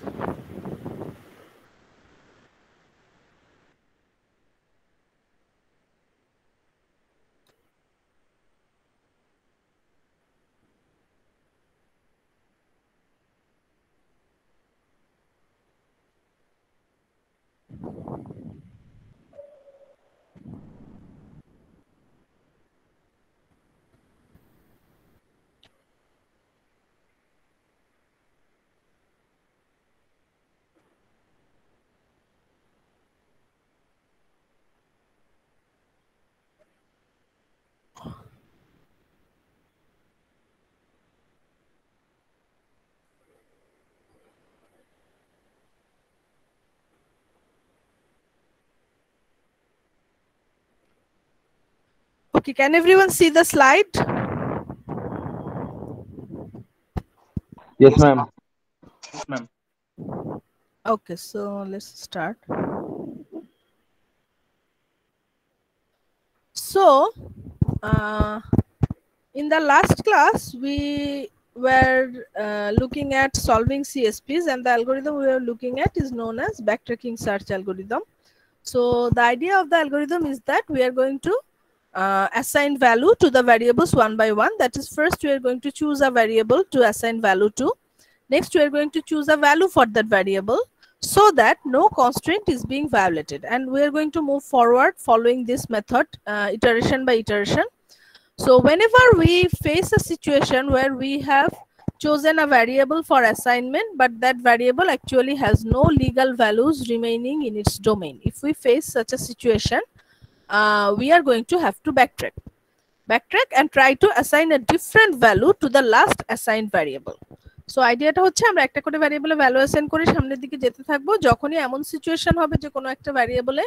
Okay, can everyone see the slide? Yes, ma'am. Yes, ma'am. Okay, so let's start. So, uh, in the last class, we were uh, looking at solving CSPs, and the algorithm we were looking at is known as backtracking search algorithm. So, the idea of the algorithm is that we are going to uh, assign value to the variables one by one. That is, first we are going to choose a variable to assign value to. Next, we are going to choose a value for that variable so that no constraint is being violated. And we are going to move forward following this method uh, iteration by iteration. So whenever we face a situation where we have chosen a variable for assignment, but that variable actually has no legal values remaining in its domain. If we face such a situation, uh, we are going to have to backtrack. Backtrack and try to assign a different value to the last assigned variable. So আইডিয়াটা হচ্ছে আমরা একটা করে ভ্যারিয়েবলে ভ্যালু অ্যাসাইন করে সামনের দিকে যেতে থাকব যখনই এমন সিচুয়েশন হবে যে কোনো একটা ভ্যারিয়েবলে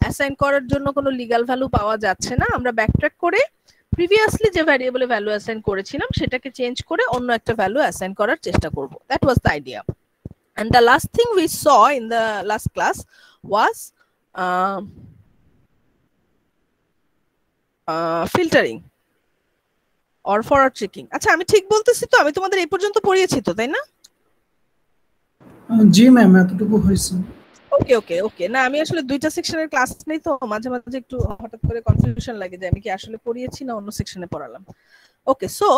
অ্যাসাইন করার জন্য কোনো লিগ্যাল ভ্যালু পাওয়া যাচ্ছে না আমরা ব্যাকট্র্যাক করে প্রিভিয়াসলি যে ভ্যারিয়েবলে ভ্যালু অ্যাসাইন করেছিলাম সেটাকে চেঞ্জ করে অন্য একটা ভ্যালু অ্যাসাইন করার চেষ্টা করব that was the idea and the last thing we saw in the last class was filtering or forward checking. আচ্ছা আমি ঠিক বলতেছি তো? আমি তোমাদের এই পর্যন্ত পড়িয়েছি তো তাই না? জি ম্যাম এতটুকু হয়েছে। ওকে ওকে ওকে না আমি আসলে দুইটা সেকশনের ক্লাস নেই তো মাঝে মাঝে একটু হঠাৎ করে কনফিউশন লাগে যে আমি কি আসলে পড়িয়েছি না অন্য সেকশনে পড়ালাম। ওকে সো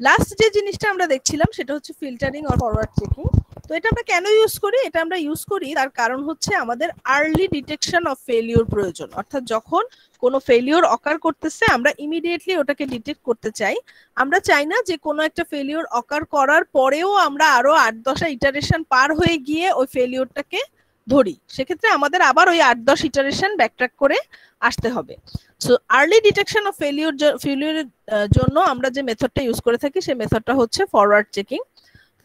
লাস্ট যে জিনিসটা আমরা দেখছিলাম সেটা হচ্ছে ফিল্টারিং অর ফরওয়ার্ড চেকিং তো এটা আমরা কেন ইউজ করি? এটা আমরা ইউজ করি, তার কারণ হচ্ছে আমাদের আর্লি ডিটেকশন অফ ফেলিওর প্রয়োজন। অর্থাৎ যখন কোনো ফেলিওর অকার করতেছে, আমরা ইমিডিয়েটলি ওটাকে ডিটেক্ট করতে চাই। আমরা চাই না যে কোনো একটা ফেলিওর অকার করার পরেও আমরা আরও আট দশটা ইটারেশন পার হয়ে গিয়ে ওই ফেলিওরটাকে ধরি। সেক্ষেত্রে আমাদের আবার ওই আট দশ ইটারেশন ব্যাকট্র্যাক করে আসতে হবে। So early detection of failure ফেলিওরের জন্য আমরা যে মেথডটা ইউজ করে থাকি, সেই মেথডটা হচ্ছে ফরওয়ার্ড চেকিং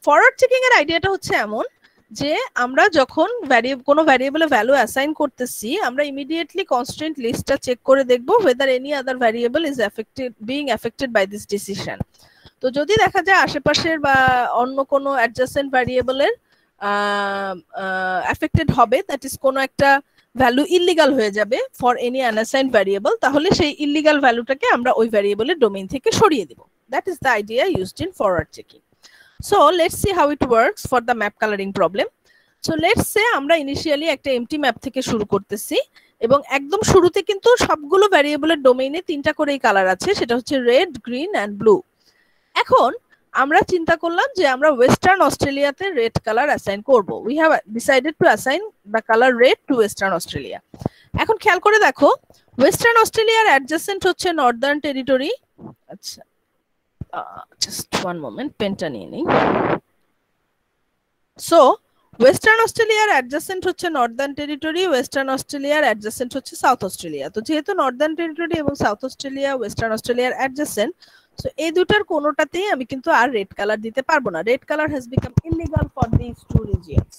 ফরওয়ার্ড চেকিং এর আইডিয়াটা হচ্ছে এমন যে আমরা যখন কোনো ভ্যারিয়েবলে ভ্যালু অ্যাসাইন করতেছি, আমরা ইমিডিয়েটলি কনস্ট্যান্ট লিস্টটা চেক করে দেখব whether any other variable is affected being affected by this decision তো যদি দেখা যায় আশেপাশের বা অন্য কোনো অ্যাডজাসেন্ট ভ্যারিয়েবলের এফেক্টেড হবে দ্যাট ইজ কোনো একটা ভ্যালু ইলিগাল হয়ে যাবে ফর এনি আনঅ্যাসাইন ভ্যারিয়েবল তাহলে সেই ইলিগাল ভ্যালুটাকে আমরা ওই ভ্যারিয়েবলের ডোমেইন থেকে সরিয়ে দেব। That is the idea used in forward checking so let's see how it works for the map colouring problem so let's say আমরা ইনিশিয়ালি একটা এমটি ম্যাপ থেকে শুরু করতেছি এবং একদম শুরুতে কিন্তু সবগুলো ভ্যারিয়েবলের ডোমেইনে তিনটা করেই কালার আছে, সেটা হচ্ছে রেড গ্রিন অ্যান্ড ব্লু এখন আমরা চিন্তা করলাম যে আমরা ওয়েস্টার্ন অস্ট্রেলিয়াতে রেড কালার অ্যাসাইন করব। We have decided to assign the colour red to Western Australia এখন খেয়াল করে দেখো ওয়েস্টার্ন অস্ট্রেলিয়ার অ্যাডজাসেন্ট হচ্ছে নর্দার্ন টেরিটরি আচ্ছা জাস্ট ওয়ান মোমেন্ট পেনটা সো ওয়েস্টার্ন অস্ট্রেলিয়ার অ্যাডজাসেন্ট হচ্ছে নর্দার্ন টেরিটরি ওয়েস্টার্ন অস্ট্রেলিয়ার অ্যাডজাসেন্ট হচ্ছে সাউথ অস্ট্রেলিয়া তো যেহেতু নর্দার্ন টেরিটরি এবং সাউথ অস্ট্রেলিয়া ওয়েস্টার্ন অস্ট্রেলিয়ার অ্যাডজাসেন্ট সো এই দুটার কোনোটাতেই আমি কিন্তু আর রেড কালার দিতে পারব না। Red colour has become illegal for this two regions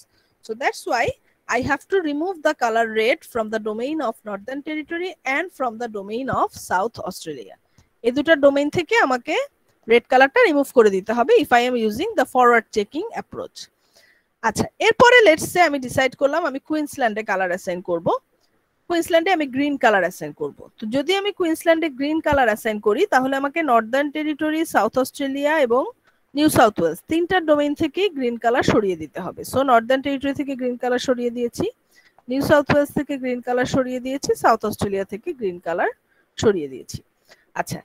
so that's why I have to remove the color red from the domain of Northern Territory and from the domain of South Australia. এই দুটার ডোমেইন থেকে আমাকে রেড কালারটা রিমুভ করে দিতে হবে if I am using the forward checking approach আচ্ছা এরপরে লেটস আমি ডিসাইড করলাম আমি কুইন্সল্যান্ডে কালার অ্যাসাইন করব। কুইন্সল্যান্ডে আমি গ্রিন কালার অ্যাসাইন করব। তো যদি আমি কুইন্সল্যান্ডে গ্রিন কালার অ্যাসাইন করি, তাহলে আমাকে নর্দার্ন টেরিটরি সাউথ অস্ট্রেলিয়া এবং নিউ সাউথ ওয়েলস তিনটা ডোমেইন থেকে গ্রিন কালার সরিয়ে দিতে হবে। সো নর্দার্ন টেরিটরি থেকে গ্রিন কালার সরিয়ে দিয়েছি নিউ সাউথ ওয়েলস থেকে গ্রিন কালার সরিয়ে দিয়েছি সাউথ অস্ট্রেলিয়া থেকে গ্রিন কালার সরিয়ে দিয়েছি। আচ্ছা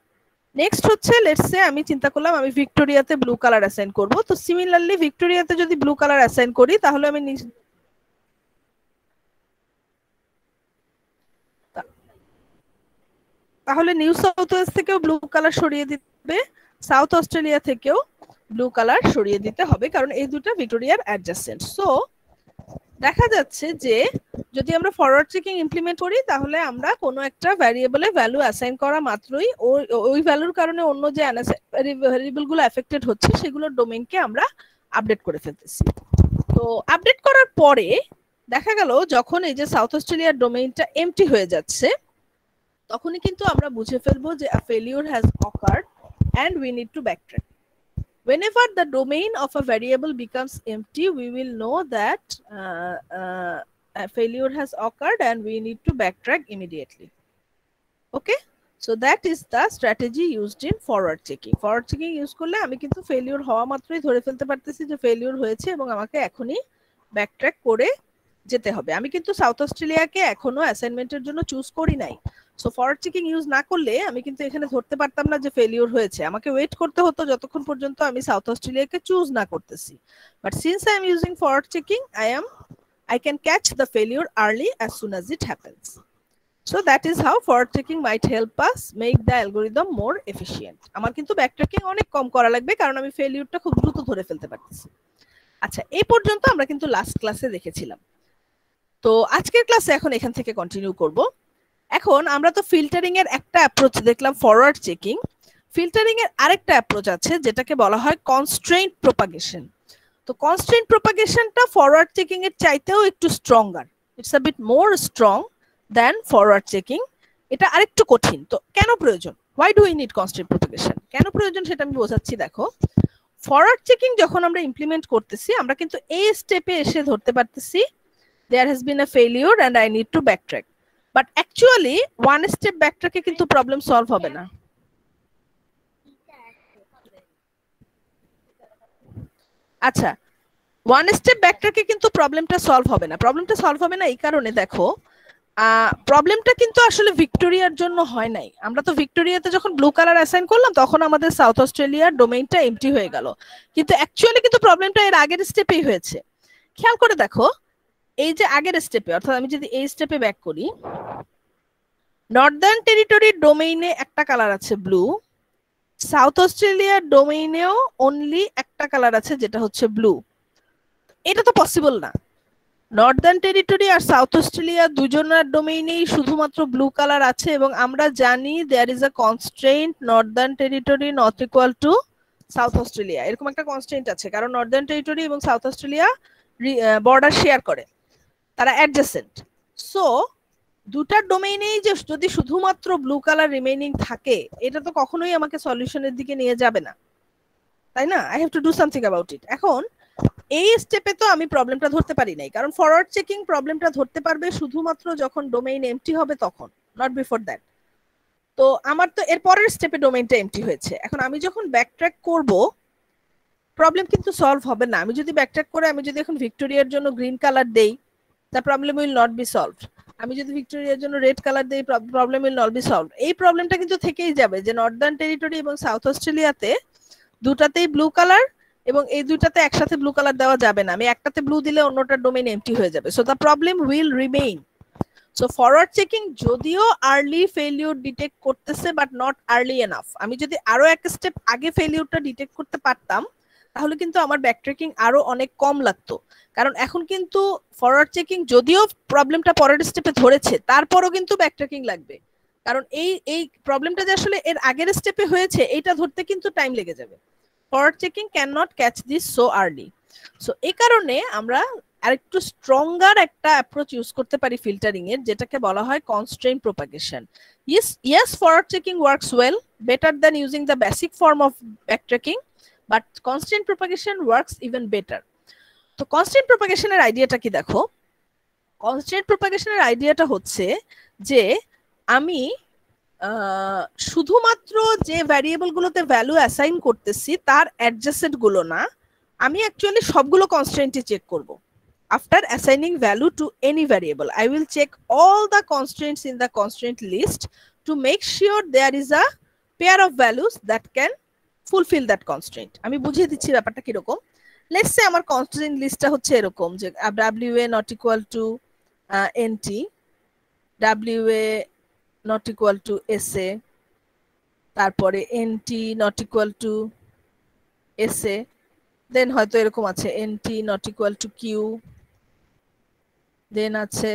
নেক্সট হচ্ছে লেটস সে আমি চিন্তা করলাম আমি ভিক্টোরিয়াতে ব্লু কালার অ্যাসাইন করব। তো সিমিলারলি ভিক্টোরিয়াতে যদি ব্লু কালার অ্যাসাইন করি, তাহলে আমি তাহলে নিউ সাউথ ওয়েলস থেকেও ব্লু কালার সরিয়ে দিতে সাউথ অস্ট্রেলিয়া থেকেও ব্লু কালার সরিয়ে দিতে হবে, কারণ এই দুটো ভিক্টোরিয়ার অ্যাডজাস্টেন্ট সো দেখা যাচ্ছে যে যদি আমরা ফরওয়ার্ড চেকিং ইমপ্লিমেন্ট করি, তাহলে আমরা কোনো একটা ভ্যারিয়েবলে ভ্যালু অ্যাসাইন করা মাত্রই ওই ভ্যালুর কারণে অন্য যে ভ্যারিয়েবলগুলো এফেক্টেড হচ্ছে, সেগুলোর ডোমেইনকে আমরা আপডেট করে ফেলতেছি তো আপডেট করার পরে দেখা গেল যখন এই যে সাউথ অস্ট্রেলিয়ার ডোমেইনটা এমটি হয়ে যাচ্ছে, তখনই কিন্তু আমরা বুঝে ফেলব যে failure has occurred and we need to backtrack. Whenever the domain of a variable becomes empty, we will know that uh, uh, a failure has occurred and we need to backtrack immediately. Okay, so that is the strategy used in forward checking. Forward checking use করলে আমি কিন্তু failure হওয়া মাত্রই ধরে ফেলতে পারতেছি যে failure হয়েছে এবং আমাকে এখনই backtrack করে যেতে হবে আমি কিন্তু সাউথ অস্ট্রেলিয়াকে এখনও অ্যাসাইনমেন্টের জন্য চুজ করি নাই সো ফরওয়ার্ড চেকিং ইউজ না করলে আমি কিন্তু এখানে ধরতে পারতাম না যে ফেলিওর হয়েছে। আমাকে ওয়েট করতে হতো যতক্ষণ পর্যন্ত আমি সাউথ অস্ট্রেলিয়াকে চুজ না করতেছি। But since I am using forward checking I am I can catch the failure early as soon as it happens so that is how forward checking might help us make the algorithm more efficient আমার কিন্তু ব্যাকট্র্যাকিং অনেক কম করা লাগবে কারণ আমি ফেলিওরটা খুব দ্রুত ধরে ফেলতে পারতেছি। আচ্ছা এই পর্যন্ত আমরা কিন্তু লাস্ট ক্লাসে দেখেছিলাম। তো আজকের ক্লাসে এখন এখান থেকে কন্টিনিউ করব। এখন আমরা তো ফিল্টারিং এর একটা অ্যাপ্রোচ দেখলাম ফরওয়ার্ড চেকিং ফিল্টারিং এর আরেকটা অ্যাপ্রোচ আছে, যেটাকে বলা হয় কনস্ট্রেইন্ট প্রোপাগেশন তো কনস্ট্রেইন্ট প্রোপাগেশনটা ফরওয়ার্ড চেকিং এর চাইতেও একটু stronger it's a bit more strong than forward checking এটা আরেকটু কঠিন। তো কেন প্রয়োজন? Why do you need constraint propagation কেন প্রয়োজন সেটা আমি বোঝাচ্ছি, দেখো। ফরওয়ার্ড চেকিং যখন আমরা ইমপ্লিমেন্ট করতেছি, আমরা কিন্তু এই স্টেপে এসে ধরতে পারতেছি there has been a failure and I need to backtrack but actually one step ব্যাকট্র্যাকে কিন্তু প্রবলেম সলভ হবে না। আচ্ছা ওয়ান স্টেপ ব্যাকট্র্যাকে কিন্তু প্রবলেমটা সলভ হবে না। প্রবলেমটা সলভ হবে না এই কারণে দেখো প্রবলেমটা কিন্তু আসলে ভিক্টোরিয়ার জন্য হয় নাই। আমরা তো ভিক্টোরিয়াতে যখন ব্লু কালার অ্যাসাইন করলাম, তখন আমাদের সাউথ অস্ট্রেলিয়ার ডোমেইনটা এমটি হয়ে গেল। কিন্তু অ্যাকচুয়ালি কিন্তু প্রবলেমটা এর আগের স্টেপেই হয়েছে। খেয়াল করে দেখো এই যে আগের স্টেপে অর্থাৎ আমি যদি এই স্টেপে ব্যাক করি নর্দার্ন টেরিটরির ডোমেইনে একটা কালার আছে ব্লু সাউথ অস্ট্রেলিয়ার ডোমেইনেও অনলি একটা কালার আছে যেটা হচ্ছে ব্লু এটা তো পসিবল না। নর্দার্ন টেরিটরি আর সাউথ অস্ট্রেলিয়া দুজনের ডোমেইনেই শুধুমাত্র ব্লু কালার আছে এবং আমরা জানি there is a constraint Northern Territory not equal to South Australia এরকম একটা কনস্ট্রেন্ট আছে, কারণ নর্দার্ন টেরিটরি এবং সাউথ অস্ট্রেলিয়া বর্ডার শেয়ার করে। তারা অ্যাডজাসেন্ট সো দুটার ডোমেইনেই যে যদি শুধুমাত্র ব্লু কালার রিমেইনিং থাকে, এটা তো কখনোই আমাকে সলিউশনের দিকে নিয়ে যাবে না। তাই না? I have to do something about it এখন, এই স্টেপে তো আমি প্রবলেমটা ধরতে পারি নাই। কারণ ফরওয়ার্ড চেকিং প্রবলেমটা ধরতে পারবে শুধুমাত্র যখন ডোমেইন এমটি হবে তখন নট বিফোর দ্যাট তো আমার তো এর পরের স্টেপে ডোমেইনটা এমটি হয়েছে। এখন আমি যখন ব্যাকট্র্যাক করব প্রবলেম কিন্তু সলভ হবে না। আমি যদি ব্যাকট্র্যাক করে, আমি যদি এখন ভিক্টোরিয়ার জন্য গ্রিন কালার দেই the problem will not be solved আমি যদি ভিক্টোরিয়ার জন্য রেড কালার দেই problem will not be solve এই প্রবলেমটা কিন্তু থেকেই যাবে যে নর্দার্ন টেরিটরি এবং সাউথ অস্ট্রেলিয়াতে দুটাতেই ব্লু কালার এবং এই দুইটাতে একসাথে ব্লু কালার দেওয়া যাবে না। আমি একটাতে ব্লু দিলে অন্যটার ডোমেইন এমটি হয়ে যাবে। So the problem will remain so forward checking যদিও আর্লি ফেলিওর ডিটেক্ট করতেছে বাট নট আর্লি এনাফ আমি যদি আরও এক স্টেপ আগে ফেলিওরটা ডিটেক্ট করতে পারতাম তাহলে কিন্তু আমার ব্যাকট্রেকিং আরও অনেক কম লাগতো। কারণ এখন কিন্তু ফরওয়ার্ড চেকিং যদিও প্রবলেমটা পরের স্টেপে ধরেছে, তারপরও কিন্তু ব্যাকট্রেকিং লাগবে। কারণ এই এই প্রবলেমটা যে আসলে এর আগের স্টেপে হয়েছে এটা ধরতে কিন্তু টাইম লেগে যাবে। Forward checking can not catch this so early so এই কারণে আমরা আরেকটু স্ট্রঙ্গার একটা অ্যাপ্রোচ ইউজ করতে পারি ফিল্টারিং এর, যেটাকে বলা হয় constraint propagation yes yes forward checking works well better than using the basic form of backtracking but constant propagation works even better তো কনস্ট্যান্ট প্রোপাগেশনের আইডিয়াটা কি দেখো? কনস্ট্যান্ট প্রোপাগেশনের আইডিয়াটা হচ্ছে যে আমি শুধুমাত্র যে ভ্যারিয়েবল গুলোতে ভ্যালু অ্যাসাইন করতেছি, তার অ্যাডজাসেন্টগুলো না, আমি অ্যাকচুয়ালি সবগুলো কনস্ট্যান্টই চেক করব। After assigning value to any variable I will check all the constraints in the constant list to make sure there is a pair of values that can fulfil that constraint আমি বুঝিয়ে দিচ্ছি ব্যাপারটা কীরকম? লেটস আমার কনস্ট্রেন্ট লিস্টটা হচ্ছে এরকম যে W A not equal to N T W A not equal to S A তারপরে N T not equal to S A then হয়তো এরকম আছে N T not equal to Q then আছে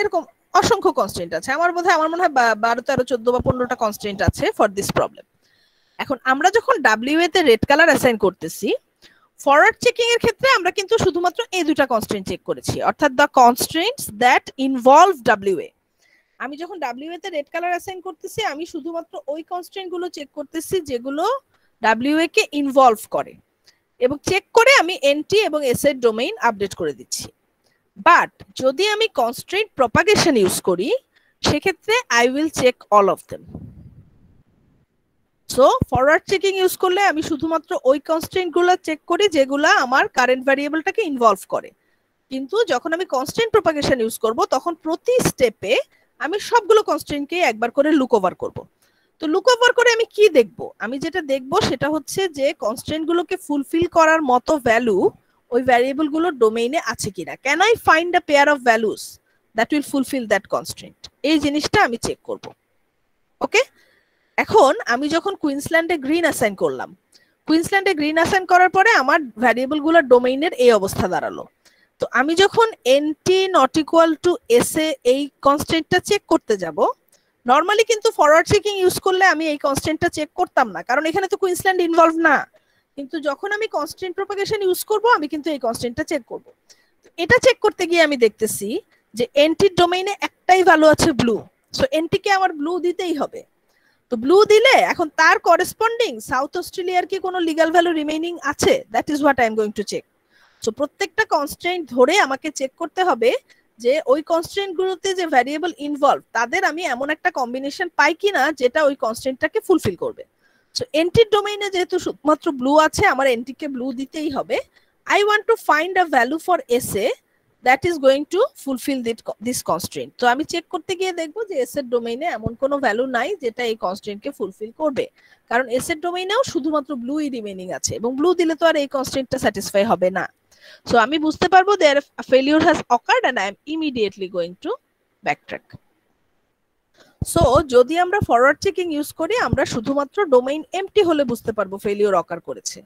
এরকম অসংখ্য কনস্টেন্ট আছে। আমার বোধ আমার মনে হয় বারো তেরো, চোদ্দ বা পনেরোটা কনস্টেন্ট আছে ফর দিস প্রবলেম এখন আমরা যখন ডাব্লিউ এ তে রেড কালার অ্যাসাইন করতেছি ফরওয়ার্ড চেকিং এর ক্ষেত্রে আমরা কিন্তু শুধুমাত্র এই দুটা কনস্ট্রেন্ট চেক করেছি, অর্থাৎ the constraints that involve W A আমি যখন ডাব্লিউ এ তে রেড কালার অ্যাসাইন করতেছি, আমি শুধুমাত্র ওই কনস্ট্রেন্টগুলো চেক করতেছি যেগুলো ডাব্লিউ এ কে ইনভলভ করে এবং চেক করে আমি এনটি এবং এস এর ডোমেইন আপডেট করে দিচ্ছি। বাট যদি আমি কনস্ট্রেন্ট প্রপাগেশন ইউজ করি, সেক্ষেত্রে I will check all of them so forward checking use করলে আমি শুধুমাত্র ওই কনস্ট্রেন্টগুলো চেক করি যেগুলো আমার কারেন্ট ভ্যারিয়েবলটাকে ইনভলভ করে। কিন্তু যখন আমি কনস্ট্রেন্ট প্রপাগেশন ইউজ করব, তখন প্রতি স্টেপে আমি সবগুলো কনস্ট্রেন্টকে একবার করে লুক ওভার করব। তো লুক ওভার করে আমি কি দেখব? আমি যেটা দেখব সেটা হচ্ছে যে কনস্ট্রেন্ট গুলোকে ফুলফিল করার মতো ভ্যালু ওই ভ্যারিয়েবলগুলোর ডোমেইনে আছে কিনা। Can I find a pair of values that will fulfil that constraint এই জিনিসটা আমি চেক করব। ওকে এখন আমি যখন কুইন্সল্যান্ডে গ্রিন অ্যাসাইন করলাম, কুইন্সল্যান্ডে গ্রিন অ্যাসাইন করার পরে আমার ভ্যারিয়েবলগুলোর ডোমেইনের এই অবস্থা দাঁড়াল। তো আমি যখন NT not equal to S A এই কনস্ট্যান্টটা চেক করতে যাব নর্মালি কিন্তু ফরওয়ার্ড চেকিং ইউজ করলে আমি এই কনস্ট্যান্টটা চেক করতাম না, কারণ এখানে তো কুইন্সল্যান্ড ইনভলভ না। কিন্তু যখন আমি কনস্ট্যান্ট প্রপাগেশন ইউজ করব, আমি কিন্তু এই কনস্ট্যান্টটা চেক করব। এটা চেক করতে গিয়ে আমি দেখতেছি যে এনটির ডোমেইনে একটাই ভ্যালু আছে ব্লু সো এনটিকে আমার ব্লু দিতেই হবে। তো ব্লু দিলে এখন তার করেসপন্ডিং সাউথ অস্ট্রেলিয়ার কি কোনো লিগাল ভ্যালু রিমেইনিং আছে? That is what I am going to check so প্রত্যেকটা কনস্ট্রেন্ট ধরে আমাকে চেক করতে হবে যে ওই কনস্ট্রেন্ট গুলোতে যে ভ্যারিয়েবল ইনভলভ তাদের আমি এমন একটা কম্বিনেশন পাই কিনা যেটা ওই কনস্ট্রেন্টটাকে ফুলফিল করবে। সো এন্টির ডোমেইনে যেহেতু শুধুমাত্র ব্লু আছে, আমার এন্টিকে ব্লু দিতেই হবে। I want to find a value for S A that is going to fulfil this constraint তো আমি চেক করতে গিয়ে দেখব যে এস এর ডোমেইনে এমন কোনো ভ্যালু নাই যেটা এই কনস্ট্রেন্টকে ফুলফিল করবে। কারণ এস এর ডোমেইনেও শুধুমাত্র ব্লুই রিমেইনিং আছে এবং ব্লু দিলে তো আর এই কনস্ট্রেন্টটা স্যাটিসফাই হবে না। সো আমি বুঝতে পারব there failure has occurred and I am immediately going to backtrack so যদি আমরা ফরওয়ার্ড চেকিং ইউজ করি, আমরা শুধুমাত্র ডোমেইন এমটি হলে বুঝতে পারব ফেলিওর অকার করেছে।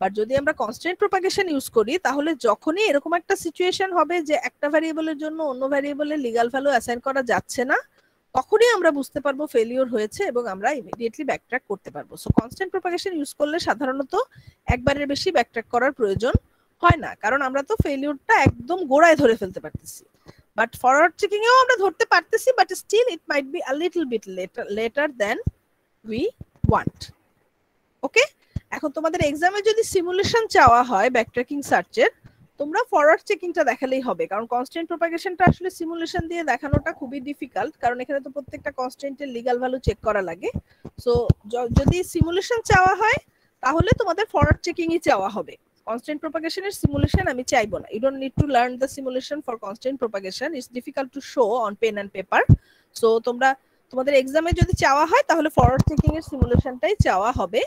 বাট যদি আমরা কনস্ট্যান্ট প্রপাগেশন ইউজ করি, তাহলে যখনই এরকম একটা সিচুয়েশন হবে যে একটা ভ্যারিয়েবলের জন্য অন্য ভ্যারিয়েবলের লিগ্যাল ভ্যালু অ্যাসাইন করা যাচ্ছে না, তখনই আমরা বুঝতে পারব ফেলিওর হয়েছে এবং আমরা ইমিডিয়েটলি ব্যাকট্র্যাক করতে পারব। সো কনস্ট্যান্ট প্রপাগেশন ইউজ করলে সাধারণত একবারের বেশি ব্যাকট্র্যাক করার প্রয়োজন হয় না, কারণ আমরা তো ফেলিওরটা একদম গোড়ায় ধরে ফেলতে পারতেছি। বাট ফরওয়ার্ড চেকিং এও আমরা ধরতে পারতেছি but still it might be a little bit later later than we want okay এখন তোমাদের এক্সামে যদি সিমুলেশন চাওয়া হয় ব্যাকট্র্যাকিং সার্চের তোমরা ফরওয়ার্ড চেকিংটা দেখালেই হবে। কারণ কনস্ট্যান্ট প্রপাগেশনটা আসলে সিমুলেশন দিয়ে দেখানোটা খুবই ডিফিকাল্ট কারণ এখানে তো প্রত্যেকটা কনস্ট্যান্টের লিগ্যাল ভ্যালু চেক করা লাগে। সো যদি সিমুলেশন চাওয়া হয়, তাহলে তোমাদের ফরওয়ার্ড চেকিংই চাওয়া হবে। কনস্ট্যান্ট এর simulation আমি চাইব না। You don't need to learn the simulation for constant propagation. It's difficult to show on pen and paper. So, তোমরা, তোমাদের এক্সামে যদি চাওয়া হয়, তাহলে ফরওয়ার্ড চেকিং এর সিমুলেশনটাই চাওয়া হবে।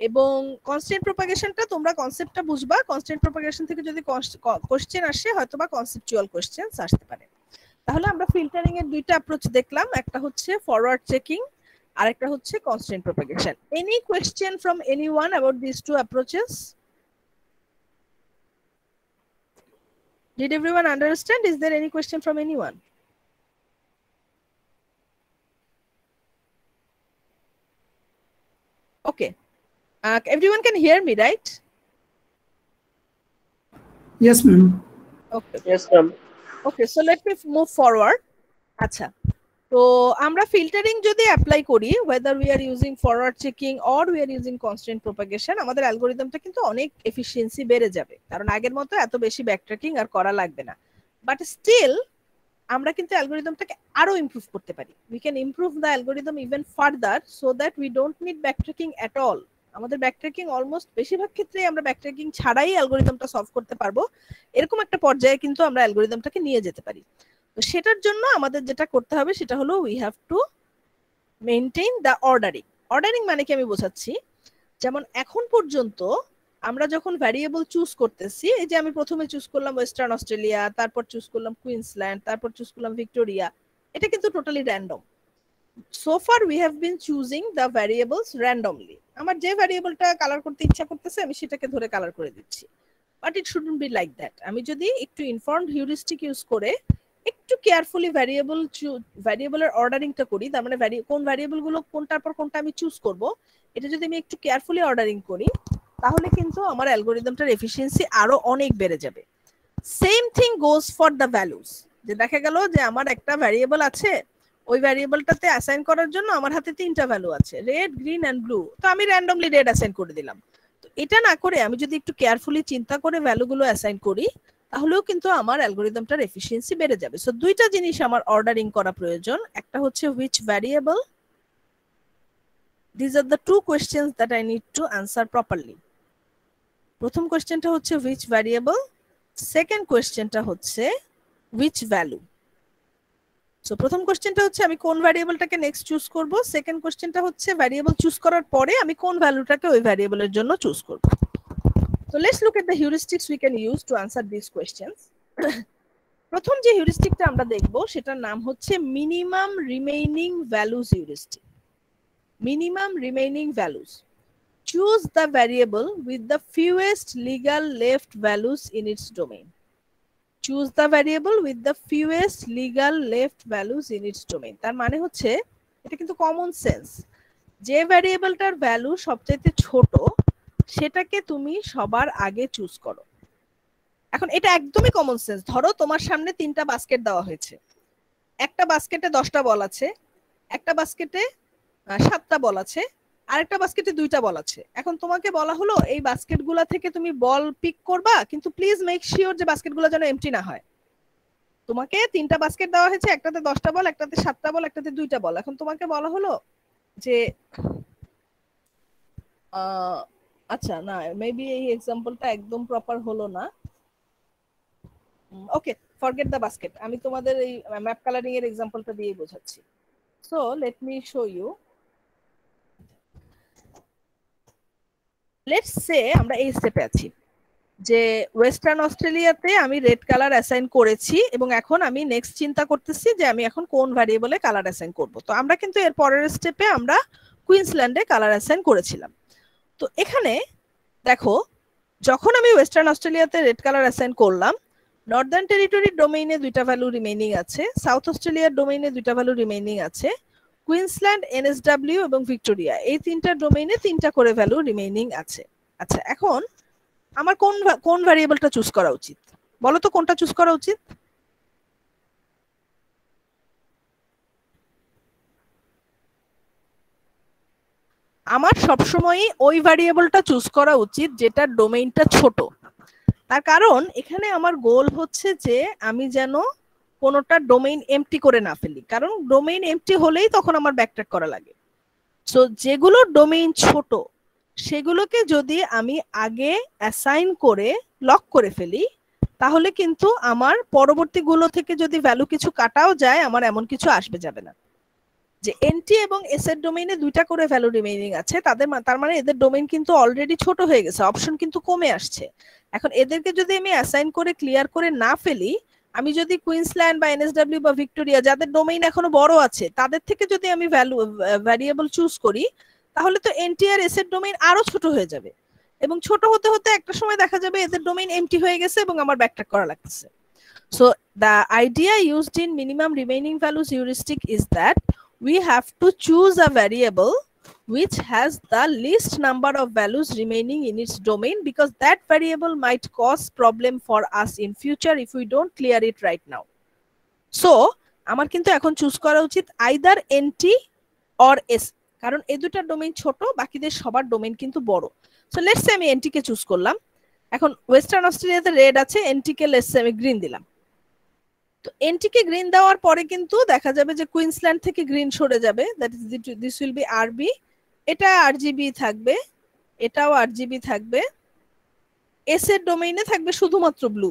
এবং কনস্ট্যান্ট প্রপাগেশনটা তোমরা কনসেপ্টটা বুঝবা কনস্ট্যান্ট প্রপাগেশন থেকে যদি কোশ্চেন আসে হয়তো বা কনসেপচুয়াল কোশ্চেন আসতে পারে তাহলে আমরা ফিল্টারিং এর দুইটা অ্যাপ্রোচ দেখলাম একটা হচ্ছে ফরওয়ার্ড চেকিং আর একটা হচ্ছে constant propagation any question from anyone about this two approaches Did everyone understand? Is there any question from anyone? Okay. Uh, everyone can hear me, right? Yes, ma'am. Okay. Yes, ma'am. Okay, so let me move forward. আচ্ছা তো আমরা ফিল্টারিং যদি অ্যাপ্লাই করি whether we are using forward checking or we are using constant propagation আমাদের অ্যালগোরিদমটা কিন্তু অনেক এফিসিয়েন্সি বেড়ে যাবে কারণ আগের মতো এত বেশি ব্যাকট্র্যাকিং আর করা লাগবে না বাট স্টিল আমরা কিন্তু অ্যালগোরিদমটাকে আরও ইমপ্রুভ করতে পারি we can improve the algorithm even further so that we don't need backtracking at all আমাদের ব্যাক ব্যাকট্র্যাকিং অলমোস্ট বেশিরভাগ ক্ষেত্রেই আমরা ব্যাক ব্যাকট্র্যাকিং ছাড়াই অ্যালগোরিদমটা সলভ করতে পারব। এরকম একটা পর্যায়ে কিন্তু আমরা অ্যালগোরিদমটাকে নিয়ে যেতে পারি। তো সেটার জন্য আমাদের যেটা করতে হবে সেটা হলো we have to maintain the ordering ordering মানে কি আমি বোঝাচ্ছি? যেমন এখন পর্যন্ত আমরা যখন ভ্যারিয়েবল চুজ করতেছি, এই যে আমি প্রথমে চুজ করলাম ওয়েস্টার্ন অস্ট্রেলিয়া তারপর চুজ করলাম কুইন্সল্যান্ড তারপর চুজ করলাম ভিক্টোরিয়া এটা কিন্তু totally random so far we have been choosing the variables randomly আমার যে ভ্যারিয়েবলটা কালার করতে ইচ্ছা করতেছে, আমি সেটাকে ধরে কালার করে দিচ্ছি। But it shouldn't be like that আমি যদি একটু ইনফর্মড হিউরিস্টিক ইউজ করে একটু কেয়ারফুলি ভ্যারিয়েবল ভ্যারিয়েবলের অর্ডারিংটা করি, তার মানে কোন ভ্যারিয়েবলগুলো কোনটার পর কোনটা আমি চুজ করব, এটা যদি আমি একটু কেয়ারফুলি অর্ডারিং করি, তাহলে কিন্তু আমার অ্যালগোরিদমটার এফিসিয়েন্সি আরও অনেক বেড়ে যাবে। Same thing goes for the values যে দেখা গেল যে আমার একটা ভ্যারিয়েবল আছে ওই ভ্যারিয়েবলটাতে অ্যাসাইন করার জন্য আমার হাতে তিনটা ভ্যালু আছে রেড গ্রিন অ্যান্ড ব্লু তো আমি র্যান্ডমলি রেড অ্যাসাইন করে দিলাম। তো এটা না করে আমি যদি একটু কেয়ারফুলি চিন্তা করে ভ্যালুগুলো অ্যাসাইন করি, তাহলেও কিন্তু আমার অ্যালগোরিদমটার এফিসিয়েন্সি বেড়ে যাবে। সো দুইটা জিনিস আমার অর্ডারিং করা প্রয়োজন। একটা হচ্ছে which variable this are the two questions that I need to answer properly প্রথম কোয়েশ্চেনটা হচ্ছে হুইচ ভ্যারিয়েবল সেকেন্ড কোয়েশ্চেনটা হচ্ছে হুইচ ভ্যালু সো প্রথম কোশ্চেনটা হচ্ছে, আমি কোন ভ্যারিয়েবলটাকে নেক্সট চুজ করব? সেকেন্ড কোশ্চেনটা হচ্ছে ভ্যারিয়েবল চুজ করার পরে আমি কোন ভ্যালুটাকে ওই ভ্যারিয়েবলের জন্য চুজ করব? তো let's look at the heuristics we can use to answer this questions প্রথম যে হিউরিস্টিকটা আমরা দেখব, সেটার নাম হচ্ছে minimum remaining values heuristic minimum remaining values choose the variable with the fewest legal left values in its domain. Choose the variable with the fewest legal left values in its domain. তার মানে হচ্ছে, এটা কিন্তু কমন সেন্স যে ভ্যারিয়েবলটার ভ্যালু সবচাইতে ছোট, সেটাকে তুমি সবার আগে চুজ করো। এখন এটা একদমই কমন সেন্স ধরো তোমার সামনে তিনটা বাস্কেট দেওয়া হয়েছে। একটা বাস্কেটে দশটা বল আছে, একটা বাস্কেটে সাতটা বল আছে আরেকটা বাস্কেটে দুইটা বল আছে। এখন তোমাকে বলা হলো, এই বাস্কেটগুলা থেকে তুমি বল পিক করবা, কিন্তু প্লিজ মেক শিওর যে বাস্কেটগুলো যেন এমটি না হয়। তোমাকে তিনটা বাস্কেট দেওয়া হয়েছে, একটাতে দশটা বল, একটাতে সাতটা বল, একটাতে দুইটা বল। এখন তোমাকে বলা হলো যে আচ্ছা না মেবি এই এক্সাম্পলটা একদম প্রপার হলো না। ওকে ফরগেট দ্য বাস্কেট আমি তোমাদের এই ম্যাপ কালারিং এর এক্সাম্পলটা দিয়ে বোঝাচ্ছি। So let me show you let's say আমরা এই স্টেপে আছি, যে ওয়েস্টার্ন অস্ট্রেলিয়াতে আমি রেড কালার অ্যাসাইন করেছি এবং এখন আমি নেক্সট চিন্তা করতেছি যে আমি এখন কোন ভ্যারিয়েবলে কালার অ্যাসাইন করব। তো আমরা কিন্তু এর পরের স্টেপে আমরা কুইন্সল্যান্ডে কালার অ্যাসাইন করেছিলাম। তো এখানে দেখো, যখন আমি ওয়েস্টার্ন অস্ট্রেলিয়াতে রেড কালার অ্যাসাইন করলাম নর্দার্ন টেরিটরির ডোমেইনে দুইটা ভ্যালু রিমেইনিং আছে সাউথ অস্ট্রেলিয়ার ডোমেইনে দুইটা ভ্যালু রিমেইনিং আছে কুইন্সল্যান্ড, এনএসডব্লিউ এবং ভিক্টোরিয়া। এই তিনটা ডোমেইনে তিনটা করে ভ্যালু রিমেইনিং আছে। আচ্ছা এখন আমার কোন কোন ভ্যারিয়েবলটা চুজ করা উচিত? বলো তো কোনটা চুজ করা উচিত? আমার সবসময়ই ওই ভ্যারিয়েবলটা চুজ করা উচিত যেটা ডোমেইনটা ছোট। তার কারণ এখানে আমার গোল হচ্ছে যে আমি যেন কোনোটা ডোমেইন এমটি করে না ফেলি। কারণ ডোমেইন এমটি হলেই তখন আমার ব্যাকট্র্যাক করা লাগে। সো যেগুলো ডোমেইন ছোট, সেগুলোকে যদি আমি আগে অ্যাসাইন করে লক করে ফেলি, তাহলে কিন্তু আমার পরবর্তীগুলো থেকে যদি ভ্যালু কিছু কাটাও যায়, আমার এমন কিছু আসবে যাবে না। যে এনটি এবং এস এর ডোমেইনে দুইটা করে ভ্যালু রিমেইনিং আছে, তাদের তার মানে এদের ডোমেইন কিন্তু অলরেডি ছোট হয়ে গেছে অপশন কিন্তু কমে আসছে। এখন এদেরকে যদি আমি অ্যাসাইন করে ক্লিয়ার করে না ফেলি আমি যদি কুইন্সল্যান্ড বা এনএসডব্লিউ বা ভিক্টোরিয়া, যাদের ডোমেইন এখনও বড় আছে, তাদের থেকে যদি আমি ভ্যালু ভ্যারিয়েবল চুজ করি, তাহলে তো এনটিআর এস এর ডোমেইন আরও ছোট হয়ে যাবে। এবং ছোট হতে হতে একটা সময় দেখা যাবে এদের ডোমেইন এমটি হয়ে গেছে এবং আমার ব্যাকট্র্যাক করা লাগতেছে। So the idea used in minimum remaining values heuristic is that we have to choose a variable which has the least number of values remaining in its domain because that variable might cause problem for us in future if we don't clear it right now. So, আমার কিন্তু এখন চুজ করা উচিত আইদার এনটি অর এস কারণ এই দুটার ডোমেইন ছোট, বাকিদের সবার ডোমেইন কিন্তু বড়। সো লেটস আমি এনটি কে চুজ করলাম। এখন ওয়েস্টার্ন অস্ট্রেলিয়াতে রেড আছে এনটি কে লেটস আমি গ্রিন দিলাম। তো এনটিকে গ্রিন দেওয়ার পরে কিন্তু দেখা যাবে যে কুইন্সল্যান্ড থেকে গ্রিন সরে যাবে that is this will be RB এটা আরজিবি থাকবে, এটাও আরজিবি থাকবে। এস এর ডোমেইনে থাকবে শুধুমাত্র ব্লু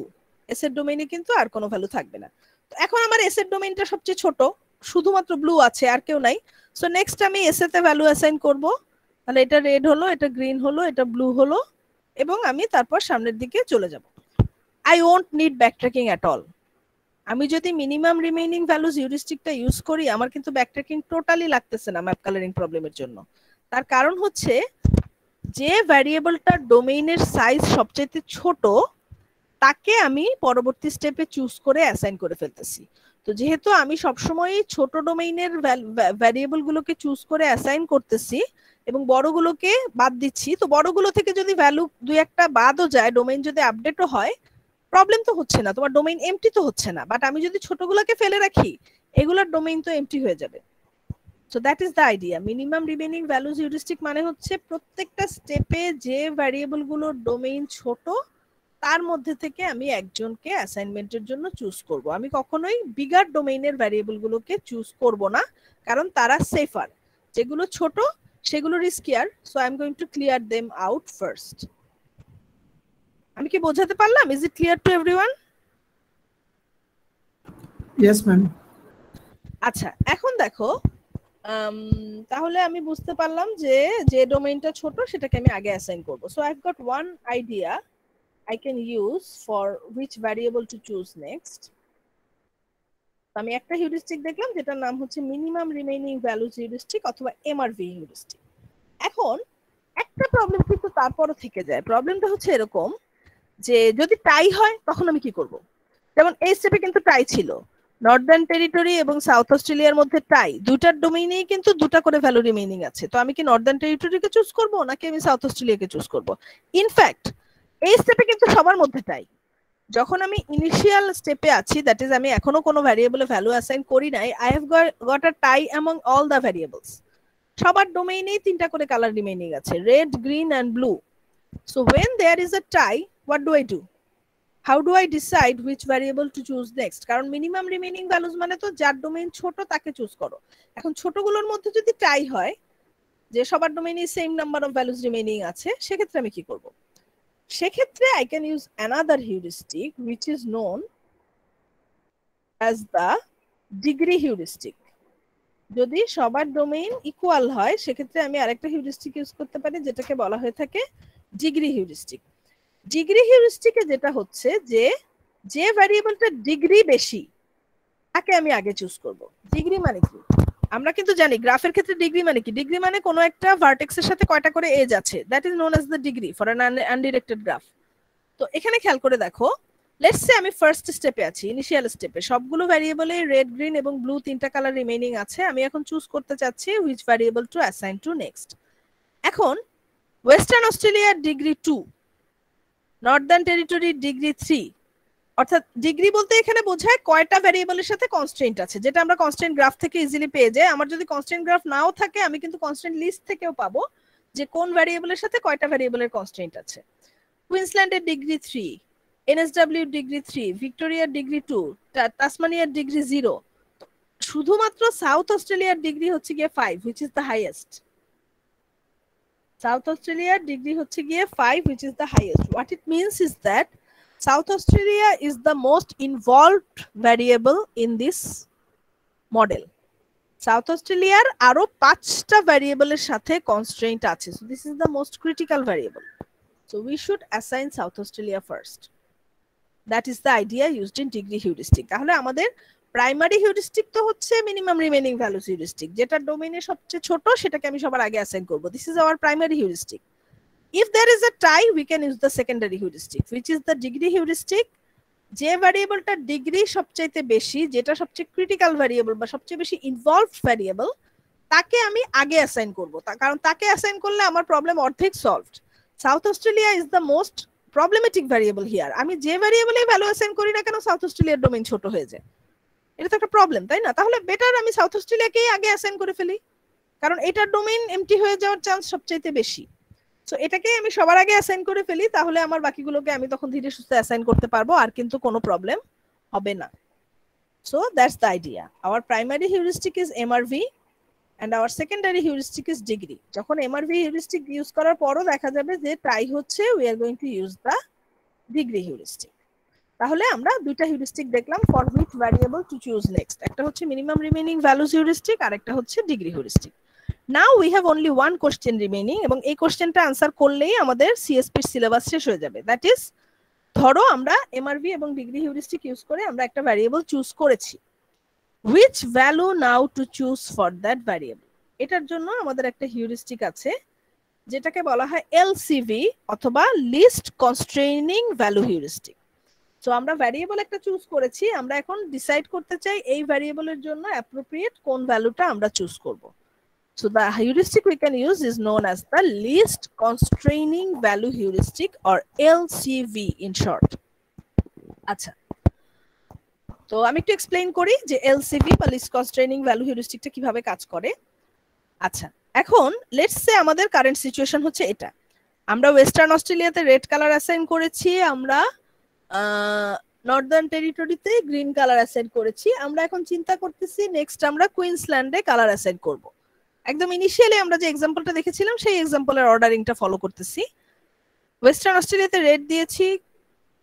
এস এর ডোমেইনে কিন্তু আর কোনো ভ্যালু থাকবে না। তো এখন আমার এস এর ডোমেইনটা সবচেয়ে ছোট, শুধুমাত্র ব্লু আছে, আর কেউ নাই। সো নেক্সট আমি এস এতে ভ্যালু অ্যাসাইন করব। তাহলে এটা রেড হলো, এটা গ্রিন হলো, এটা ব্লু হলো, এবং আমি তারপর সামনের দিকে চলে যাব। I won't need backtracking at all আমি যদি মিনিমাম রিমেইনিং ভ্যালুজ হিউরিস্টিকটা ইউজ করি, আমার কিন্তু ব্যাকট্র্যাকিং টোটালি লাগতেছে না ম্যাপ কালারিং প্রবলেমের জন্য। তার কারণ হচ্ছে যে ভ্যারিয়েবলটার ডোমেইনের সাইজ সবচেয়ে ছোট, তাকে আমি পরবর্তী স্টেপে চুজ করে অ্যাসাইন করে ফেলতেছি। তো যেহেতু আমি সবসময় ছোট ডোমেইনের ভ্যারিয়েবল গুলোকে চুজ করে অ্যাসাইন করতেছি এবং বড়গুলোকে বাদ দিচ্ছি, তো বড়গুলো থেকে যদি ভ্যালু দুই একটা বাদও যায় ডোমেইন যদি আপডেটও হয় প্রবলেম তো হচ্ছে না। তোমার ডোমেইন এমটি তো হচ্ছে না। বাট আমি যদি ছোটগুলোকে ফেলে রাখি, এগুলোর ডোমেইন তো এমটি হয়ে যাবে। So that is the idea minimum remaining values heuristic মানে হচ্ছে প্রত্যেকটা স্টেপে যে ভ্যারিয়েবলগুলোর ডোমেইন ছোট তার মধ্যে থেকে আমি একজনকে অ্যাসাইনমেন্টের জন্য চুজ করব। আমি কখনোই বিগার ডোমেইনের ভ্যারিয়েবল গুলোকে চুজ করব না কারণ তারা সেফার যেগুলো ছোট সেগুলো riskier so I am going to clear them out first আমি কি বোঝাতে পারলাম? Is it clear to everyone Yes, ma'am. আচ্ছা এখন দেখো তাহলে আমি বুঝতে পারলাম যে যে ডোমেইনটা ছোট, সেটাকে আমি আগে অ্যাসাইন করব। So I got one idea I can use for which variable to choose next আমি একটা হিউরিস্টিক দেখলাম, যেটার নাম হচ্ছে মিনিমাম রিমেইনিং ভ্যালুজ হিউরিস্টিক অথবা এমআরভি হিউরিস্টিক এখন, একটা প্রবলেম কিন্তু তারপরও থেকে যায়। প্রবলেমটা হচ্ছে এরকম যে, যদি টাই হয়, তখন আমি কি করব? যেমন এই স্টেপে কিন্তু টাই ছিল। নর্দার্ন টেরিটরি এবং সাউথ অস্ট্রেলিয়ার মধ্যে টাই দুটার ডোমেইনেই কিন্তু দুটা করে ভ্যালু রিমেইনিং আছে। তো আমি কি নর্দার্ন টেরিটরিকে চুজ করব নাকি আমি সাউথ অস্ট্রেলিয়াকে চুজ করব? ইনফ্যাক্ট এই স্টেপে কিন্তু সবার মধ্যে টাই যখন আমি ইনিশিয়াল স্টেপে আছি দ্যাট ইজ আমি এখনও কোনো ভ্যারিয়েবলে ভ্যালু অ্যাসাইন করি নাই I have got a tie among all the variables সবার ডোমেইনেই তিনটা করে কালার রিমেইনিং আছে red green and blue so when there is a tie what do I do how do I decide which variable to choose next কারণ মিনিমাম রিমেনিং ভ্যালুজ মানে তো যার ডোমেইন ছোট তাকে চুজ করো। এখন ছোটগুলোর মধ্যে যদি টাই হয়, যে সবার ডোমেইনে same number of values remaining আছে, সেক্ষেত্রে আমি কি করব? সেক্ষেত্রে I can use another heuristic which is known as the degree heuristic যদি সবার ডোমেইন ইকুয়াল হয়, সেক্ষেত্রে আমি আরেকটা হিউরিস্টিক ইউজ করতে পারি, যেটাকে বলা হয়ে থাকে ডিগ্রি হিউরিস্টিক ডিগ্রি হিউরিস্টিকে যেটা হচ্ছে যে যে ভ্যারিয়েবলটা ডিগ্রি বেশি, তাকে আমি আগে চুজ করব। ডিগ্রি মানে কি? আমরা কিন্তু জানি গ্রাফের ক্ষেত্রে ডিগ্রি মানে কি? ডিগ্রি মানে কোনো একটা ভার্টেক্সের সাথে কয়টা করে এজ আছে that is known as the degree for an undirected graph তো এখানে খেয়াল করে দেখো লেটস সে আমি ফার্স্ট স্টেপে আছি ইনিশিয়াল স্টেপে সবগুলো ভ্যারিয়েবলে রেড গ্রিন এবং ব্লু তিনটা কালার রিমেইনিং আছে, আমি এখন চুজ করতে চাচ্ছি which variable to assign to next এখন ওয়েস্টার্ন অস্ট্রেলিয়ার degree two Northern Territory degree three অর্থাৎ ডিগ্রি বলতে এখানে বোঝায় কয়টা ভ্যারিয়েবলের সাথে কনস্ট্রেন্ট আছে। যেটা আমরা কনস্ট্রেন্ট গ্রাফ থেকে ইজিলি পেয়ে যাই। আমার যদি কনস্ট্রেন্ট গ্রাফ নাও থাকে, আমি কিন্তু কনস্ট্রেন্ট লিস্ট থেকেও পাবো যে কোন ভ্যারিয়েবলের সাথে কয়টা ভ্যারিয়েবলের কনস্ট্রেন্ট আছে। কুইন্সল্যান্ডের degree three NSW degree three ভিক্টোরিয়ার ডিগ্রি টু টাসমানিয়ার ডিগ্রি জিরো শুধুমাত্র সাউথ অস্ট্রেলিয়ার ডিগ্রি হচ্ছে গিয়ে five which is the highest South অস্ট্রেলিয়ার ডিগ্রি হচ্ছে গিয়ে five which is the highest what it means is that South Australia is the most involved variable in this model South অস্ট্রেলিয়ার আরও পাঁচটা ভ্যারিয়েবলের সাথে কনস্ট্রেইন্ট আছে। So this is the most critical variable so we should assign South Australia first that is the idea used in degree heuristic তাহলে আমাদের প্রাইমারি হিউরিস্টিক তো হচ্ছে মিনিমাম রিমেইনিং ভ্যালুস হিউরিস্টিক। যেটা ডোমেইনে সবচেয়ে ছোট, সেটাকে আমি সবার আগে অ্যাসাইন করব। This is our primary heuristic if there is a tie we can use the secondary heuristic, which is the degree heuristic. যে ভ্যারিয়েবলটা ডিগ্রি সবচাইতে বেশি, যেটা সবচেয়ে ক্রিটিক্যাল ভ্যারিয়েবল বা সবচেয়ে বেশি ইনভলভড ভ্যারিয়েবল তাকে আমি আগে অ্যাসাইন করব। কারণ তাকে অ্যাসাইন করলে আমার প্রবলেম অর্ধেক solved South Australia is the most problematic variable here আমি যে ভ্যারিয়েবলে ভ্যালু অ্যাসাইন করি না কেন সাউথ অস্ট্রেলিয়ার ডোমেইন ছোট হয়ে যায়। এটা তো একটা প্রবলেম তাই না তাহলে বেটার আমি সাউথ অস্ট্রেলিয়াকেই আগে অ্যাসাইন করে ফেলি কারণ এটার ডোমেইন এমটি হয়ে যাওয়ার চান্স সবচাইতে বেশি সো এটাকে আমি সবার আগে অ্যাসাইন করে ফেলি, তাহলে আমার বাকিগুলোকে আমি তখন ধীরে সুস্থে অ্যাসাইন করতে পারব, আর কিন্তু কোনো প্রবলেম হবে না So, that's the idea. Our primary heuristic is MRV and our secondary heuristic is degree. যখন MRV heuristic use করার পরও দেখা যাবে যে, তাই হচ্ছে we are going to use the degree heuristic. তাহলে আমরা দুইটা হিউরিস্টিক দেখলাম for which variable to choose next একটা হচ্ছে মিনিমাম রিমেইনিং ভ্যালুস হিউরিস্টিক আর একটা হচ্ছে degree heuristic now we have only one question remaining এবং এই কোশ্চেনটা আনসার করলেই আমাদের সিএসপির সিলেবাস শেষ হয়ে যাবে। দ্যাট ইজ ধরো আমরা এমআরভি এবং ডিগ্রি হিউরিস্টিক ইউজ করে আমরা একটা ভ্যারিয়েবল চুজ করেছি। Which value now to choose for that variable এটার জন্য আমাদের একটা হিউরিস্টিক আছে, যেটাকে বলা হয় এলসিভি অথবা least constraining value heuristic so আমরা ভ্যারিয়েবল একটা চুজ করেছি, আমরা এখন ডিসাইড করতে চাই এই ভ্যারিয়েবলের জন্য অ্যাপ্রোপ্রিয়েট কোন ভ্যালুটা আমরা চুজ করব। So the heuristic we can use is known as the least constraining value heuristic or LCV in short আচ্ছা তো আমি একটু এক্সপ্লেইন করি যে এলসিভি বা লিস্ট কনস্ট্রেইনিং ভ্যালু হিউরিস্টিকটা কীভাবে কাজ করে। আচ্ছা এখন লেটস সে আমাদের কারেন্ট সিচুয়েশন হচ্ছে এটা। আমরা ওয়েস্টার্ন অস্ট্রেলিয়াতে রেড কালার অ্যাসাইন করেছি, আমরা নর্দার্ন টেরিটরিতে গ্রিন কালার অ্যাসাইন করেছি। আমরা এখন চিন্তা করতেছি নেক্সট আমরা কুইন্সল্যান্ডে কালার অ্যাসাইন করব। একদম ইনিশিয়ালি আমরা যে এক্সাম্পলটা দেখেছিলাম, সেই এক্সাম্পলের অর্ডারিংটা ফলো করতেছি। ওয়েস্টার্ন অস্ট্রেলিয়াতে রেড দিয়েছি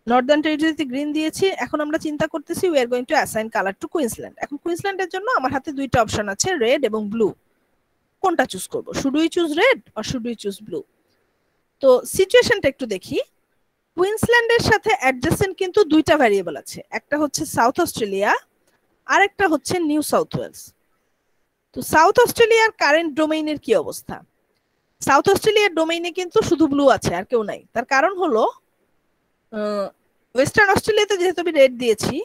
নর্দার্ন টেরিটরিতে গ্রিন দিয়েছি। এখন আমরা চিন্তা করতেছি we are going to assign colour to Queensland এখন কুইন্সল্যান্ডের জন্য আমার হাতে দুইটা অপশন আছে রেড এবং ব্লু কোনটা চুজ করব? Should we choose red or should we choose blue তো সিচুয়েশনটা একটু দেখি। কুইন্সল্যান্ডের সাথে অ্যাডজাসেন্ট কিন্তু দুইটা ভ্যারিয়েবল আছে। একটা হচ্ছে সাউথ অস্ট্রেলিয়া আর একটা হচ্ছে নিউ সাউথ ওয়েলস। তো সাউথ অস্ট্রেলিয়ার কারেন্ট ডোমেইনের কি অবস্থা? সাউথ অস্ট্রেলিয়ার ডোমেইনে কিন্তু শুধু ব্লু আছে, আর কেউ নাই। তার কারণ হলো ওয়েস্টার্ন অস্ট্রেলিয়াতে যেহেতু আমি রেড দিয়েছি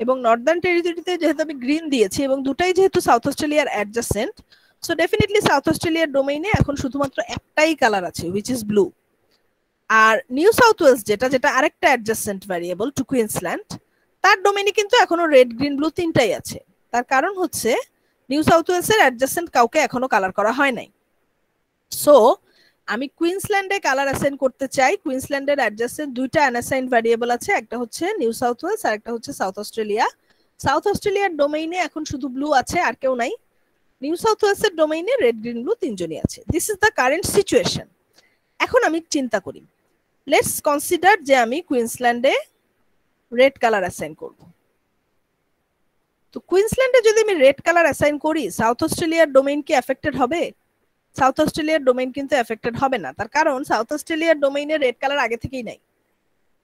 এবং নর্দার্ন টেরিটরিতে যেহেতু আমি গ্রিন দিয়েছি এবং দুটাই যেহেতু সাউথ অস্ট্রেলিয়ার অ্যাডজাসেন্ট সো ডেফিনেটলি সাউথ অস্ট্রেলিয়ার ডোমেইনে এখন শুধুমাত্র একটাই কালার আছে হুইচ ইজ ব্লু আর নিউ সাউথ ওয়েলস যেটা যেটা আরেকটা অ্যাডজাসেন্ট ভ্যারিয়েবল টু কুইন্সল্যান্ড তার ডোমেইনে কিন্তু এখনও রেড গ্রিন ব্লু তিনটাই আছে। তার কারণ হচ্ছে নিউ সাউথ ওয়েলস এর অ্যাডজাসেন্ট কাউকে এখনও কালার করা হয় নাই। সো আমি কুইন্সল্যান্ডে কালার অ্যাসাইন করতে চাই। কুইন্সল্যান্ডের অ্যাডজাসেন্ট দুইটা অ্যানাসাইন ভ্যারিয়েবল আছে। একটা হচ্ছে নিউ সাউথ ওয়েলস আর একটা হচ্ছে সাউথ অস্ট্রেলিয়া সাউথ অস্ট্রেলিয়ার ডোমেইনে এখন শুধু ব্লু আছে, আর কেউ নাই। নিউ সাউথ ওয়েলস এর ডোমেইনে রেড গ্রিন ব্লু তিনজনই আছে। This is the current situation এখন আমি চিন্তা করি। লেটস কনসিডার যে আমি কুইন্সল্যান্ডে রেড কালার অ্যাসাইন করব। তো কুইন্সল্যান্ডে যদি আমি রেড কালার অ্যাসাইন করি সাউথ অস্ট্রেলিয়ার ডোমেইন কি এফেক্টেড হবে? সাউথ অস্ট্রেলিয়ার ডোমেইন কিন্তু এফেক্টেড হবে না। তার কারণ সাউথ অস্ট্রেলিয়ার ডোমেইনে রেড কালার আগে থেকেই নাই।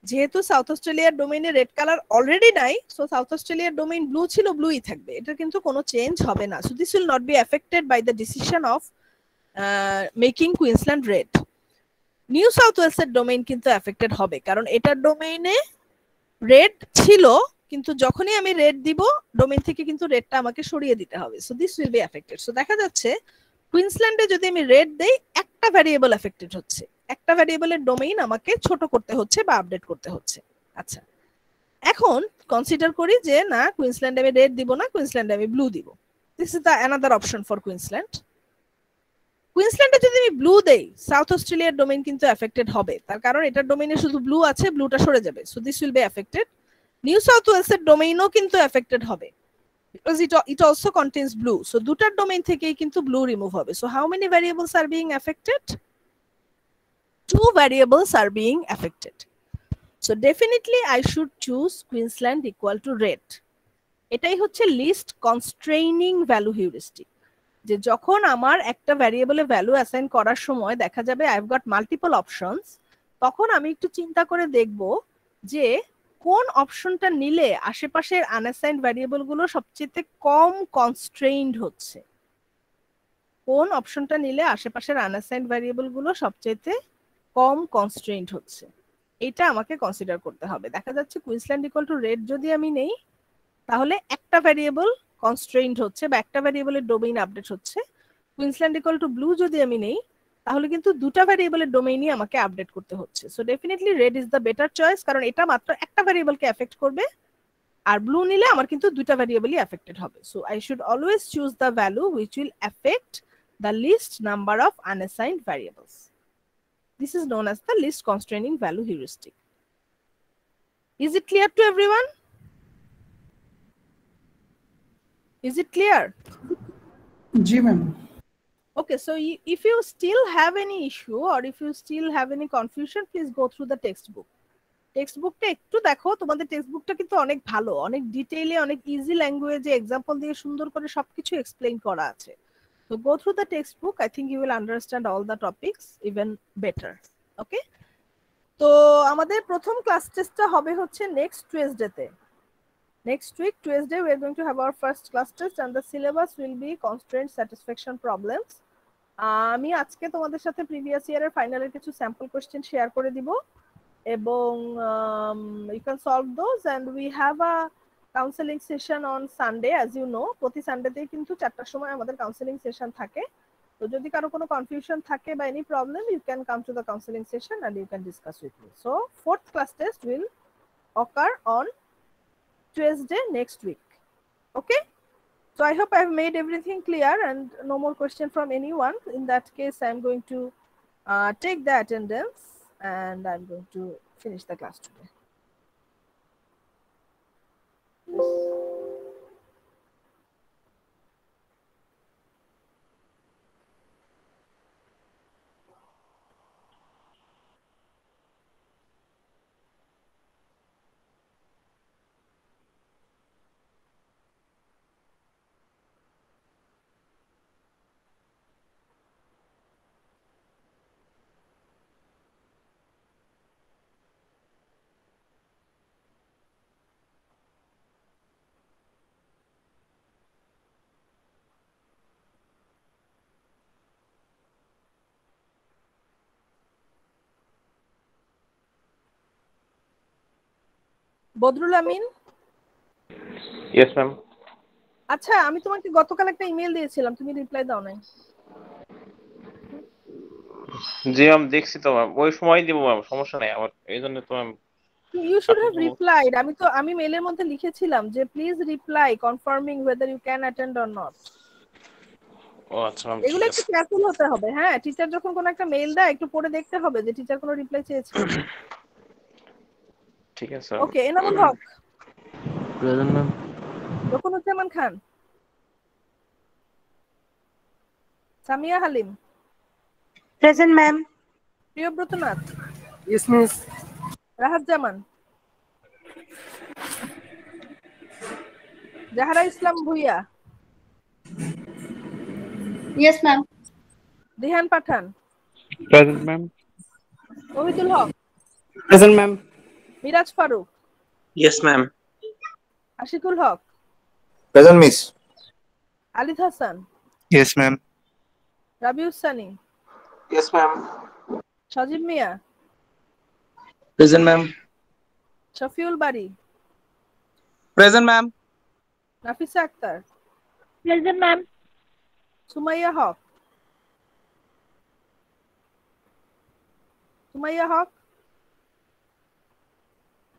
যেহেতু সাউথ অস্ট্রেলিয়ার ডোমেইনে রেড কালার অলরেডি নাই সো সাউথ অস্ট্রেলিয়ার ডোমেইন ব্লু ছিল ব্লুই থাকবে। এটা কিন্তু কোনো চেঞ্জ হবে না। So this will not be affected by the decision of making Queensland red New South Wales এর ডোমেইন কিন্তু এফেক্টেড হবে, কারণ এটার ডোমেইনে রেড ছিল, কিন্তু যখনই আমি রেড দিব ডোমেইন থেকে কিন্তু রেডটা আমাকে সরিয়ে দিতে হবে। So this will be affected so দেখা যাচ্ছে কুইন্সল্যান্ডে যদি আমি রেড দেই, একটা ভ্যারিয়েবল এফেক্টেড হচ্ছে। একটা ভ্যারিয়েবলের ডোমেইন আমাকে ছোট করতে হচ্ছে বা আপডেট করতে হচ্ছে। আচ্ছা। এখন কনসিডার করি যে, না কুইন্সল্যান্ডে আমি রেড দিব না কুইন্সল্যান্ডে আমি ব্লু দিব। This is the another option for Queensland কুইন্সল্যান্ডে যদি আমি ব্লু দেই সাউথ অস্ট্রেলিয়ার ডোমেইন কিন্তু এফেক্টেড হবে। তার কারণ এটার ডোমেইনে শুধু ব্লু আছে ব্লুটা সরে যাবে। So this will be affected New South Wales এর ডোমেইনও কিন্তু এফেক্টেড হবে। Because it, it also contains blue so দুটার ডোমেইন থেকেই কিন্তু ব্লু রিমুভ হবে। So how many variables are being affected two variables are being affected so definitely I should choose Queensland equal to red. এটাই হচ্ছে লিস্ট কনস্ট্রেইনিং ভ্যালু হিউরিস্টিক যে যখন আমার একটা ভ্যারিয়েবলে ভ্যালু অ্যাসাইন করার সময় দেখা যাবে আইভ গট মাল্টিপল অপশনস তখন আমি একটু চিন্তা করে দেখব যে কোন অপশনটা নিলে আশেপাশের আনঅ্যাসাইন্ড ভ্যারিয়েবলগুলো সবচেয়ে কম কনস্ট্রেইনড হচ্ছে? কোন অপশনটা নিলে আশেপাশের আনঅ্যাসাইন্ড ভ্যারিয়েবলগুলো সবচেয়ে কম কনস্ট্রেইনড হচ্ছে? এটা আমাকে কনসিডার করতে হবে। দেখা যাচ্ছে কুইন্সল্যান্ড ইকুয়াল টু রেড যদি আমি নেই, তাহলে একটা ভ্যারিয়েবল কনস্ট্রেইনড হচ্ছে, বা একটা ভ্যারিয়েবলের ডোমেইন আপডেট হচ্ছে। কুইন্সল্যান্ড ইকুয়াল টু ব্লু যদি আমি নেই, তাহলে কিন্তু দুটা ভ্যারিয়েবলের ডোমেইনই আমাকে আপডেট করতে হচ্ছে। So definitely red is the better choice কারণ এটা মাত্র একটা ভ্যারিয়েবলকে এফেক্ট করবে, আর ব্লু নিলে আমার কিন্তু দুটা ভ্যারিয়েবলই এফেক্টেড হবে। So I should always choose the value which will affect the least number of unassigned variables this is known as the least constraining value heuristic is it clear to everyone Is it clear? Ji ma'am. Okay, so if you still have any issue or if you still have any confusion, please go through the textbook. টেক্সটবুকটা একটু দেখো তোমাদের টেক্সটবুকটা কিন্তু অনেক ভালো অনেক ডিটেইলে অনেক ইজি ল্যাঙ্গুয়েজে এক্সাম্পল দিয়ে সুন্দর করে সবকিছু এক্সপ্লেইন করা আছে তো go through the textbook I think you will understand all the topics even better okay তো আমাদের প্রথম ক্লাস টেস্টটা হবে হচ্ছে নেক্সট টুয়েসডেতে next week Tuesday we are going to have our first class test and the syllabus will be constraint satisfaction problems আমি আজকে তোমাদের সাথে প্রিভিয়াস ইয়ারের ফাইনালের কিছু স্যাম্পল কোশ্চেন শেয়ার করে দিব এবং you can solve those and we have a counselling session on Sunday as you know প্রতি সানডেতেই কিন্তু চারটার সময় আমাদের কাউন্সেলিং সেশন থাকে। তো যদি কারও কোনো কনফিউশন থাকে বা any problem you can come to the counselling session and you can discuss with me so fourth class test will occur on Tuesday next week. Okay? So I hope I've made everything clear and no more question from anyone. In that case, I'm going to uh, take the attendance and I'm going to finish the class today. Badrul Amin? Yes ma'am আচ্ছা আমি তোমাকে গতকাল একটা ইমেল দিয়েছিলাম তুমি রিপ্লাই দাও নাই। জি ম্যাম দেখছি তো ম্যাম ওই সময় দিব ম্যাম সমস্যা নেই আমার এই জন্য তো ma'am you should have replied আমি তো আমি মেলের মধ্যে লিখেছিলাম যে please reply confirming whether you can attend or not ও আচ্ছা ম্যাম এগুলো একটু কেয়ারফুল হতে হবে হ্যাঁ? টিচার যখন কোনো একটা মেইল দেয় একটু পড়ে দেখতে হবে যে টিচার কোনো রিপ্লাই চেয়েছে ঠিক আছে okay Enamul Haque present ma'am Rokunuzzaman Khan Samia Halim present ma'am Priyabratanath yes miss Rahat Zaman Jahara Islam Bhuiya yes ma'am Dihan Pathan present ma'am Ohidul Haque present ma'am Miraj Faruk Yes, ma'am. Ashikul Haque present miss Alid Hasan Yes, ma'am. Rabius Sunny Yes, ma'am. Sajib Mia Present, ma'am. Shafiul Bari Present, ma'am. Nafisa Akter Present, ma'am. Sumaiya Haque Sumaiya Haque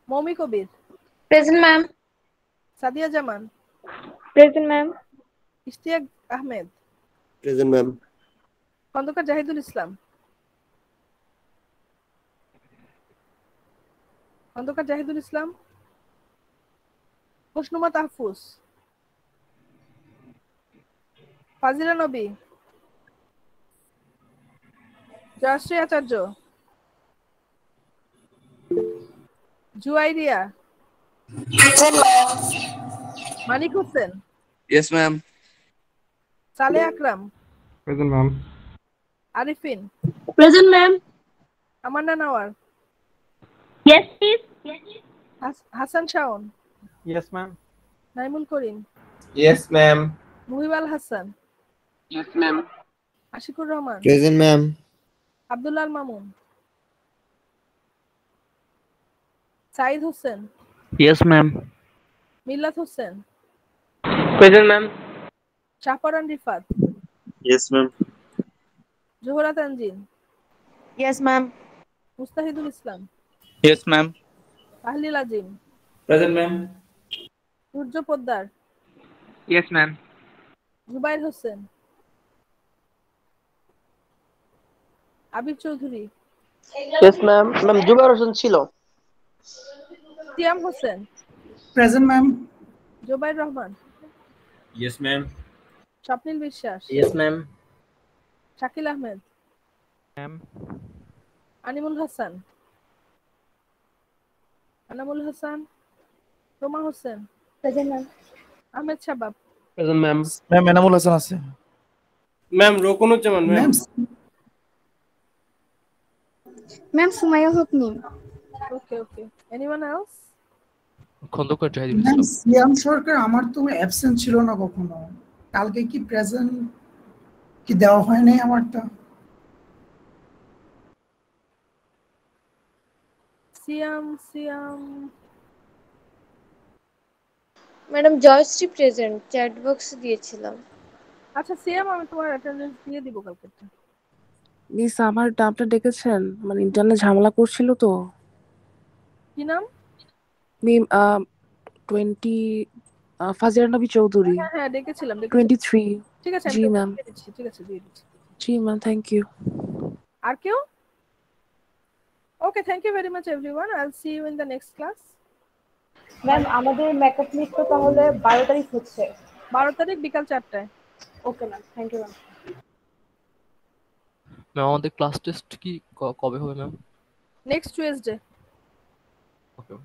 Moumi Kabir. Present, ma'am. Sadia Zaman. Present, ma'am. Ishtiaq Ahmed. Present ma'am. Khandakar Zahidul Islam. Khandakar Zahidul Islam. Khushnuma Tahfuz. Fazila Nabi. Joyshree Acharya. Juairia Manik Hossain. Yes ma'am Saleh Akram. Present ma'am Arifin. Present ma'am Amanna Nawar. Yes please Hasan Shaon. Yes ma'am Naimul Karim. Yes ma'am Muhibal Hasan. Yes ma'am Ashikur Rahman. Present ma'am Abdullah Mamun. Sayed Hossain yes ma'am Millat Hossain Present, ma'am. Shahporan Rifat Yes, ma'am. Zohra Tanjin Yes, ma'am. Mustahidul Islam Yes, ma'am. Tahlil Azim Present, ma'am. Surya Poddar Yes, ma'am. Zubair Hossain Abir Chowdhury yes ma'am ma'am Zubair Hossain ছিল Siam Hossain. Present ma'am. Zobair Rahman. Yes ma'am Swapnil Biswas. Yes ma'am Shakil Ahmed. Ma'am Animul Hasan. Anamul Hasan. Roma Hossain. Present ma'am. Ahmed Shabab. Present ma'am. Ma'am Enamul Hasan আছে। Ma'am Rokonuzzaman ma'am ma'am Sumaiya Haque okay okay anyone else Khandaker Zahidul ma'am Islam Siam Sarkar আমার তো অ্যাবসেন্ট ছিল না কখনো। কালকে কি প্রেজেন্ট কি দেওয়া হয় নাই আমারটা? Siam Siam madam Joyshree present chat box দিয়েছিলাম। আচ্ছা সিয়াম আমি তোমার অ্যাটেন্ডেন্স দিয়ে দিব কালকেরটা মিস আমার নামটা ডেকেছেন? মানে ইন্টারনেট ঝামেলা করছিল তো। কি নাম? মিম টোয়েন্টি ফাজিয়া নবী চৌধুরী। হ্যাঁ হ্যাঁ ডেকেছিলাম। টোয়েন্টি থ্রি ঠিক আছে জি, দিচ্ছি ঠিক আছে দিয়ে দিচ্ছি। জি ম্যাম থ্যাংক ইউ আর কেউ? Okay thank you very much everyone I see you in the next class ma'am আমাদের মেকআপ লিস্ট তাহলে বারো তারিখ হচ্ছে। বারো তারিখ বিকাল চারটায়। Okay ma'am thank you ma'am ma'am আমাদের ক্লাস টেস্ট কি ক- কবে হবে ম্যাম নেক্সট টুয়েসডে ওকে